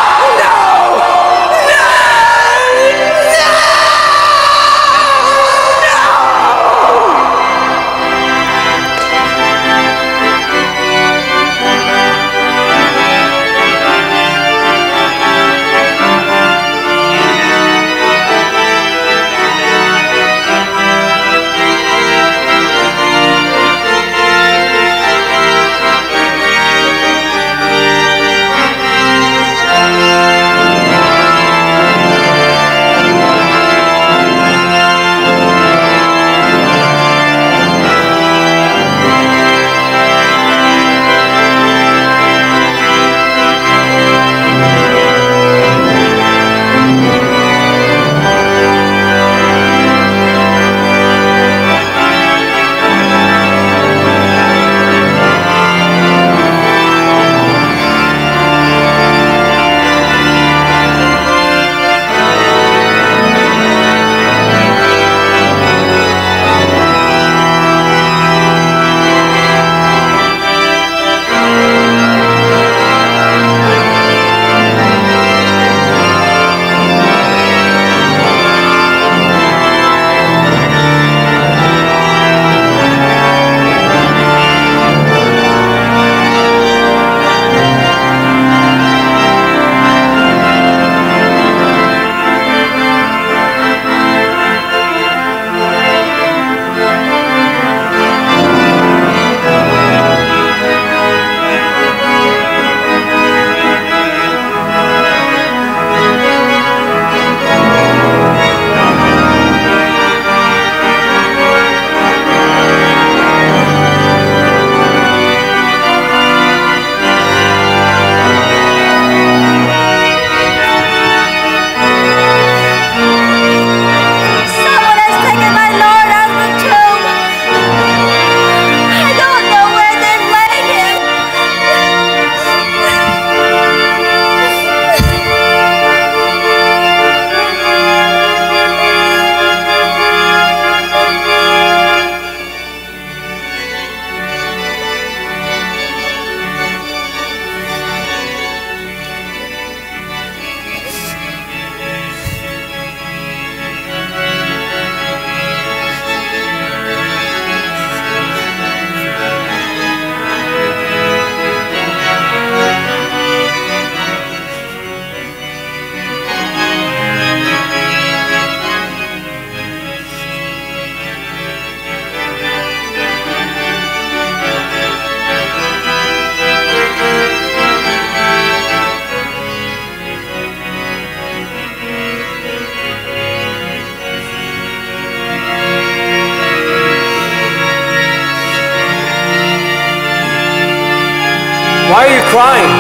R: Crying?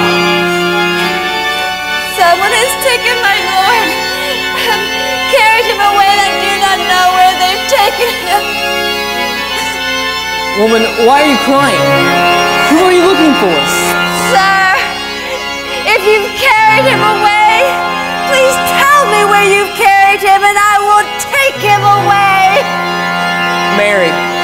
L: Someone has taken my Lord and carried him away, and I do not know where they've taken him.
E: Woman, why are you crying? Who are you looking for?
L: Sir, if you've carried him away, please tell me where you've carried him, and I will take him away.
E: Mary.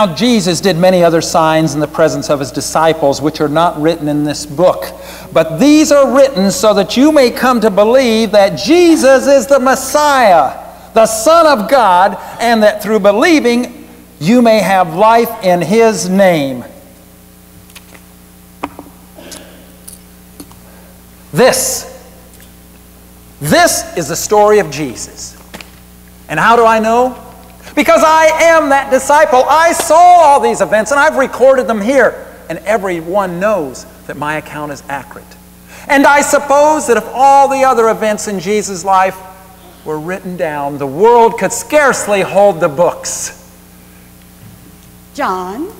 A: Now, Jesus did many other signs in the presence of his disciples, which are not written in this book. But these are written so that you may come to believe that Jesus is the Messiah, the Son of God, and that through believing you may have life in his name. This, this is the story of Jesus. And how do I know? Because I am that disciple. I saw all these events and I've recorded them here. And everyone knows that my account is accurate. And I suppose that if all the other events in Jesus' life were written down, the world could scarcely hold the books.
B: John,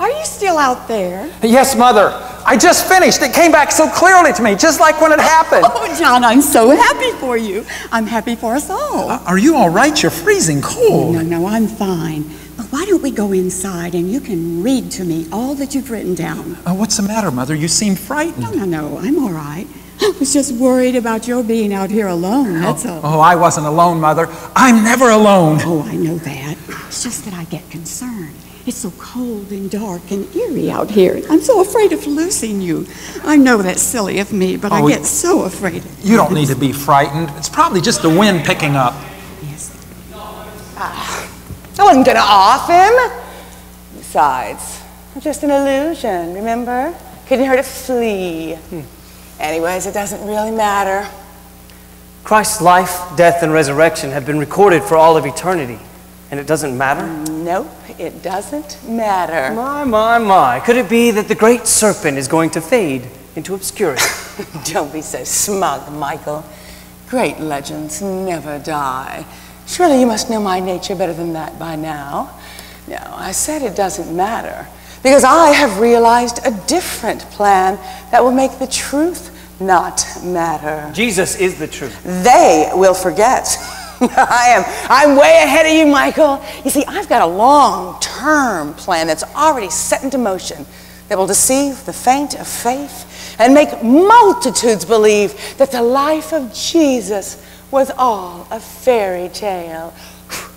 B: are you still out there?
A: Yes, Mother. I just finished. It came back so clearly to me, just like when it happened.
B: Oh, John, I'm so happy for you. I'm happy for us all.
A: Are you all right? You're freezing cold.
B: No, no, I'm fine. But why don't we go inside and you can read to me all that you've written down?
A: Uh, what's the matter, Mother? You seem frightened.
B: No, no, no, I'm all right. I was just worried about your being out here alone, that's all.
A: Oh, I wasn't alone, Mother. I'm never alone.
B: Oh, I know that. It's just that I get concerned. It's so cold and dark and eerie out here. I'm so afraid of losing you. I know that's silly of me, but
A: Oh,
B: I get so afraid. of
A: You don't need to be frightened. It's probably just the wind picking up.
D: yes I wasn't going to off him. Besides, it's just an illusion, remember? Couldn't hurt a flea. Hmm. Anyways, it doesn't really matter.
R: Christ's life, death, and resurrection have been recorded for all of eternity, and it doesn't matter?
D: Nope, it doesn't matter.
R: My, my, my. Could it be that the great serpent is going to fade into obscurity?
D: Don't be so smug, Michael. Great legends never die. Surely you must know my nature better than that by now. No, I said it doesn't matter because I have realized a different plan that will make the truth not matter.
R: Jesus is the truth.
D: They will forget. I am I'm way ahead of you, Michael. You see, I've got a long-term plan that's already set into motion that will deceive the faint of faith and make multitudes believe that the life of Jesus was all a fairy tale.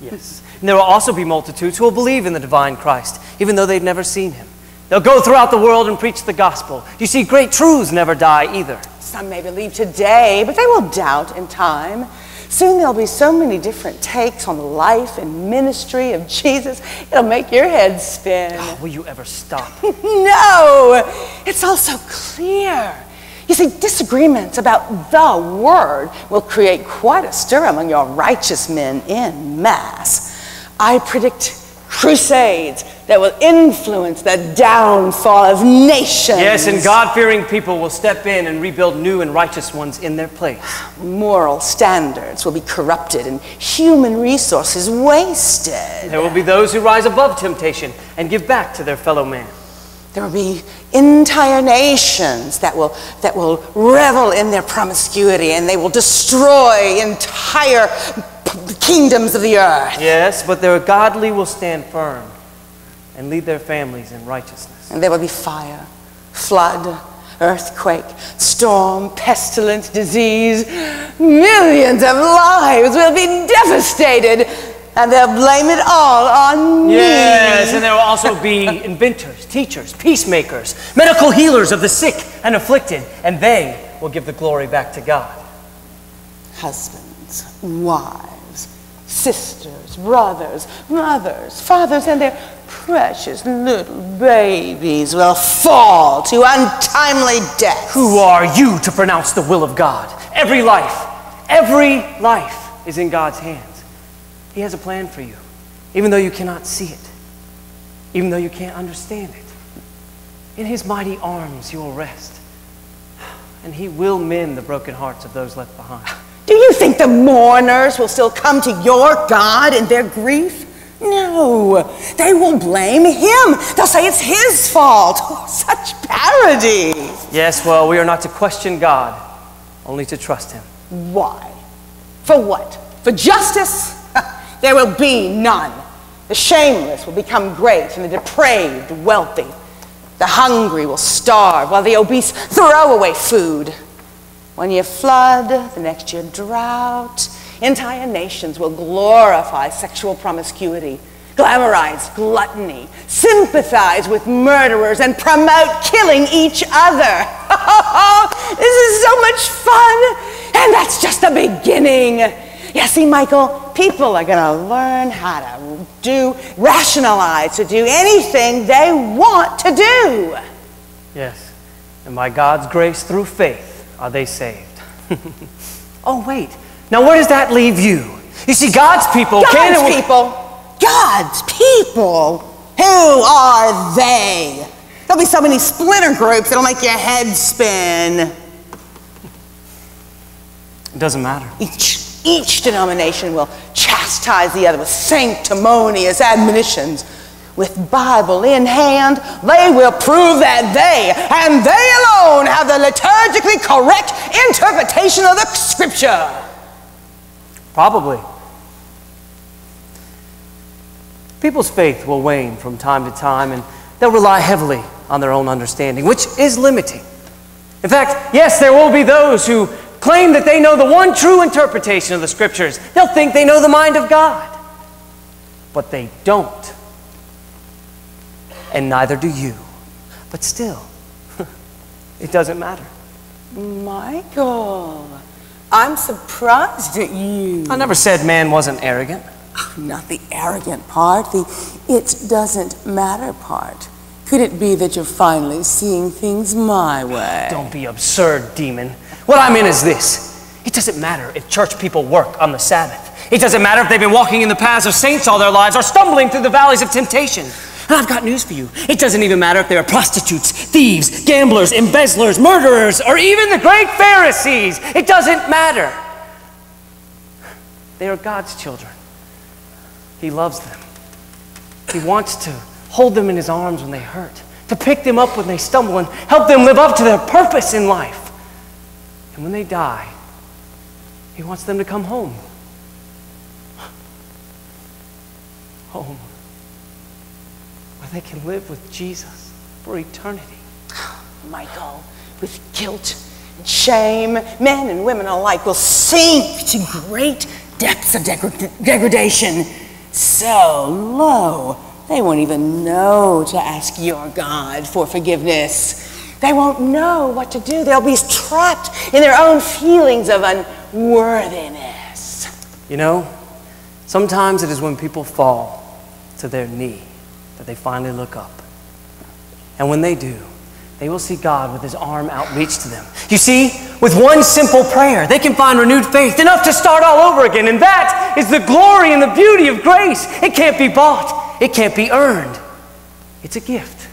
R: Yes. And there will also be multitudes who will believe in the divine Christ, even though they've never seen him. They'll go throughout the world and preach the gospel. You see, great truths never die either.
D: Some may believe today, but they will doubt in time. Soon there'll be so many different takes on the life and ministry of Jesus, it'll make your head spin.
R: Oh, will you ever stop?
D: no, it's all so clear. You see, disagreements about the word will create quite a stir among your righteous men in mass. I predict crusades that will influence the downfall of nations.
R: Yes, and God fearing people will step in and rebuild new and righteous ones in their place.
D: Moral standards will be corrupted and human resources wasted.
R: There will be those who rise above temptation and give back to their fellow man.
D: There will be entire nations that will, that will revel in their promiscuity and they will destroy entire p- kingdoms of the earth.
R: Yes, but their godly will stand firm and lead their families in righteousness.
D: And there will be fire, flood, earthquake, storm, pestilence, disease. Millions of lives will be devastated, and they'll blame it all on me.
R: Yes, and there will also be inventors, teachers, peacemakers, medical healers of the sick and afflicted, and they will give the glory back to God.
D: Husbands, wives, sisters, brothers, mothers, fathers, and their precious little babies will fall to untimely death.
R: Who are you to pronounce the will of God? Every life, every life is in God's hands. He has a plan for you, even though you cannot see it, even though you can't understand it. In His mighty arms you will rest, and He will mend the broken hearts of those left behind.
D: Do you think the mourners will still come to your God in their grief? No, they will blame him. They'll say it's his fault. Oh, such parody.
R: Yes, well, we are not to question God, only to trust Him.
D: Why? For what? For justice? There will be none. The shameless will become great and the depraved wealthy. The hungry will starve while the obese throw away food. One year flood, the next year drought. Entire nations will glorify sexual promiscuity, glamorize gluttony, sympathize with murderers, and promote killing each other. this is so much fun, and that's just the beginning. Yeah, see, Michael, people are going to learn how to do, rationalize, to do anything they want to do.
R: Yes, and by God's grace through faith are they saved. oh, wait. Now, where does that leave you? You see, God's people
D: God's
R: can
D: people. God's people. Who are they? There'll be so many splinter groups that'll make your head spin.
R: It doesn't matter.
D: Each, each denomination will chastise the other with sanctimonious admonitions. With Bible in hand, they will prove that they and they alone have the liturgically correct interpretation of the scripture.
R: Probably. People's faith will wane from time to time, and they'll rely heavily on their own understanding, which is limiting. In fact, yes, there will be those who claim that they know the one true interpretation of the Scriptures. They'll think they know the mind of God, but they don't. And neither do you. But still, it doesn't matter.
D: Michael, I'm surprised at you.
R: I never said man wasn't arrogant.
D: Ah, not the arrogant part, the it doesn't matter part. Could it be that you're finally seeing things my way?
R: Don't be absurd, demon. What I mean is this it doesn't matter if church people work on the Sabbath. It doesn't matter if they've been walking in the paths of saints all their lives or stumbling through the valleys of temptation. And I've got news for you. It doesn't even matter if they are prostitutes, thieves, gamblers, embezzlers, murderers, or even the great Pharisees. It doesn't matter. They are God's children. He loves them. He wants to hold them in His arms when they hurt, to pick them up when they stumble, and help them live up to their purpose in life. And when they die, He wants them to come home. Home. Where they can live with Jesus for eternity.
D: Oh Michael, with guilt and shame, men and women alike will sink to great depths of degra- degradation, so low they won't even know to ask your God for forgiveness. They won't know what to do. They'll be trapped in their own feelings of unworthiness.
R: You know, sometimes it is when people fall to their knee that they finally look up. And when they do, they will see God with his arm outreached to them. You see, with one simple prayer, they can find renewed faith, enough to start all over again. And that is the glory and the beauty of grace. It can't be bought, it can't be earned. It's a gift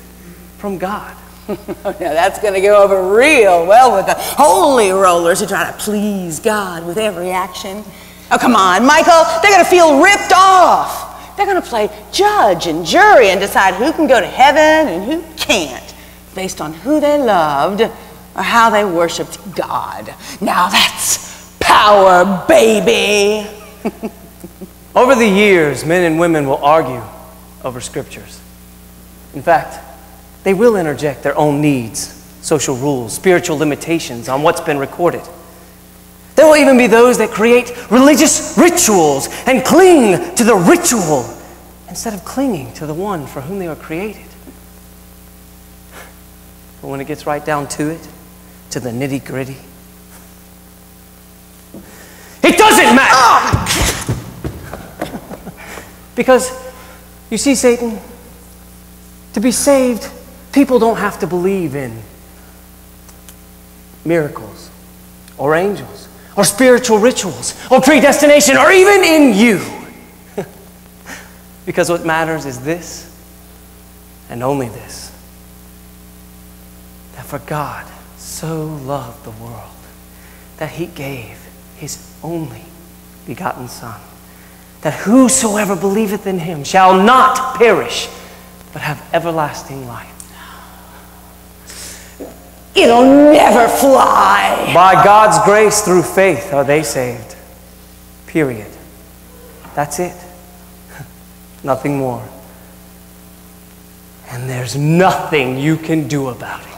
R: from God.
D: now that's going to go over real well with the holy rollers who try to please God with every action. Oh, come on, Michael. They're going to feel ripped off. They're going to play judge and jury and decide who can go to heaven and who can't based on who they loved or how they worshiped God. Now that's power, baby.
R: Over the years, men and women will argue over scriptures. In fact, they will interject their own needs, social rules, spiritual limitations on what's been recorded. There will even be those that create religious rituals and cling to the ritual instead of clinging to the one for whom they were created. But when it gets right down to it, to the nitty gritty, it doesn't matter! because, you see, Satan, to be saved, people don't have to believe in miracles or angels or spiritual rituals or predestination or even in you. because what matters is this and only this that for God so loved the world that he gave his only begotten Son, that whosoever believeth in him shall not perish, but have everlasting life.
D: It'll never fly.
R: By God's grace through faith are they saved. Period. That's it. Nothing more. And there's nothing you can do about it.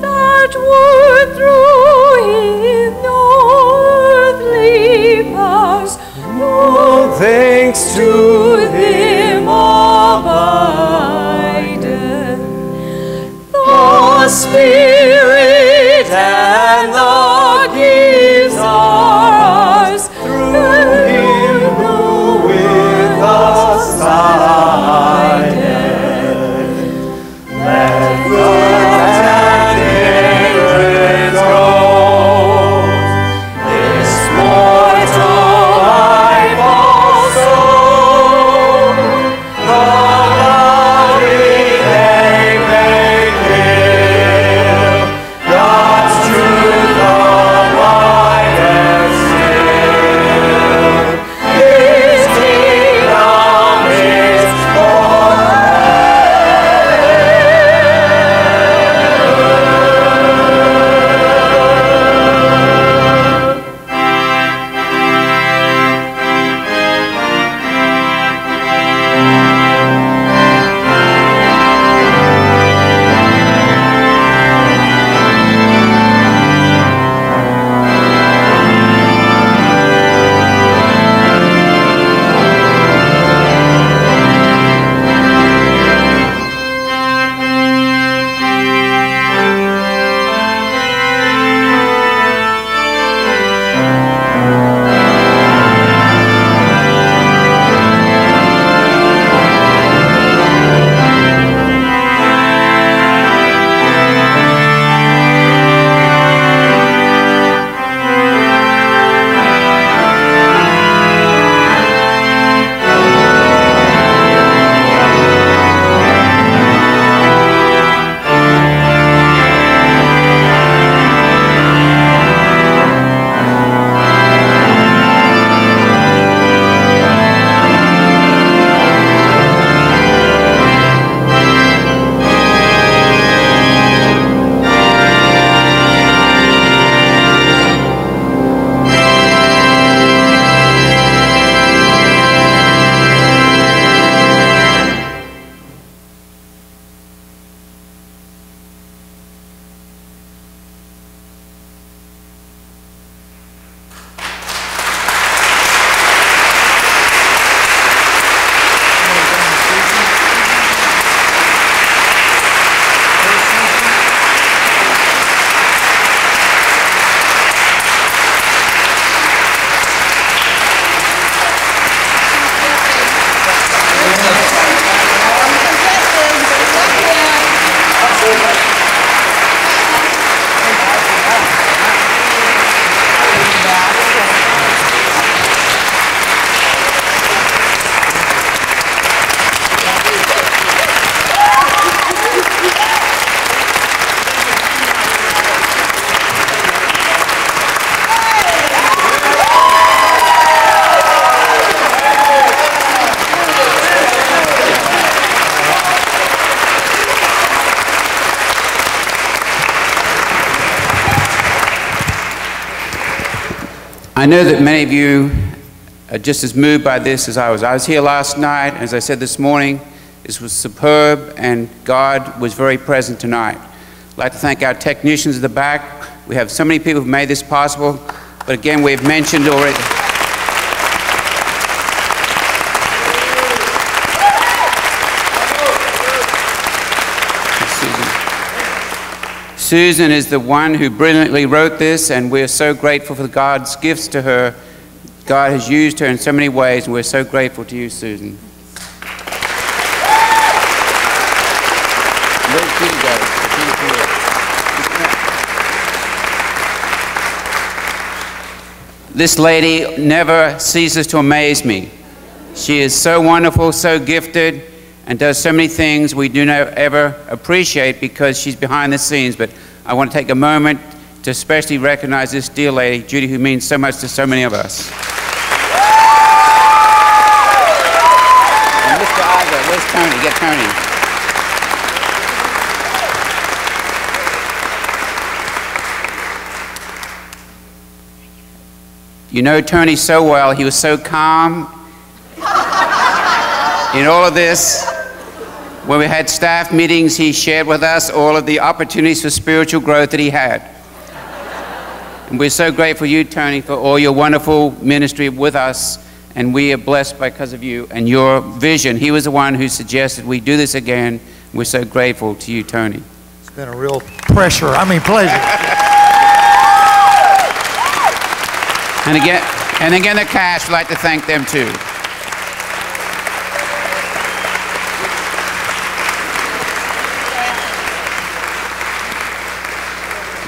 F: that were through his earthly no
R: thanks
F: to him. The Spirit and the
Q: know that many of you are just as moved by this as I was. I was here last night, as I said this morning, this was superb, and God was very present tonight. I'd like to thank our technicians at the back. We have so many people who made this possible, but again, we've mentioned already. Susan is the one who brilliantly wrote this, and we're so grateful for God's gifts to her. God has used her in so many ways, and we're so grateful to you, Susan. This lady never ceases to amaze me. She is so wonderful, so gifted, and does so many things we do not ever appreciate because she's behind the scenes. But I want to take a moment to especially recognize this dear lady, Judy, who means so much to so many of us. And Mr. Iger, where's Tony? Get Tony. You know Tony so well. He was so calm in all of this. When we had staff meetings, he shared with us all of the opportunities for spiritual growth that he had. And we're so grateful to you, Tony, for all your wonderful ministry with us. And we are blessed because of you and your vision. He was the one who suggested we do this again. We're so grateful to you, Tony.
N: It's been a real pressure. I mean, pleasure.
Q: And again, and again, the cash, we'd like to thank them too.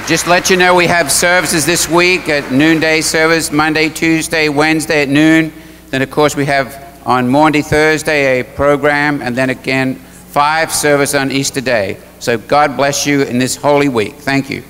Q: Just let you know we have services this week at noonday service, Monday, Tuesday, Wednesday at noon. Then, of course, we have on Maundy Thursday a program, and then again five service on Easter Day. So God bless you in this holy week. Thank you.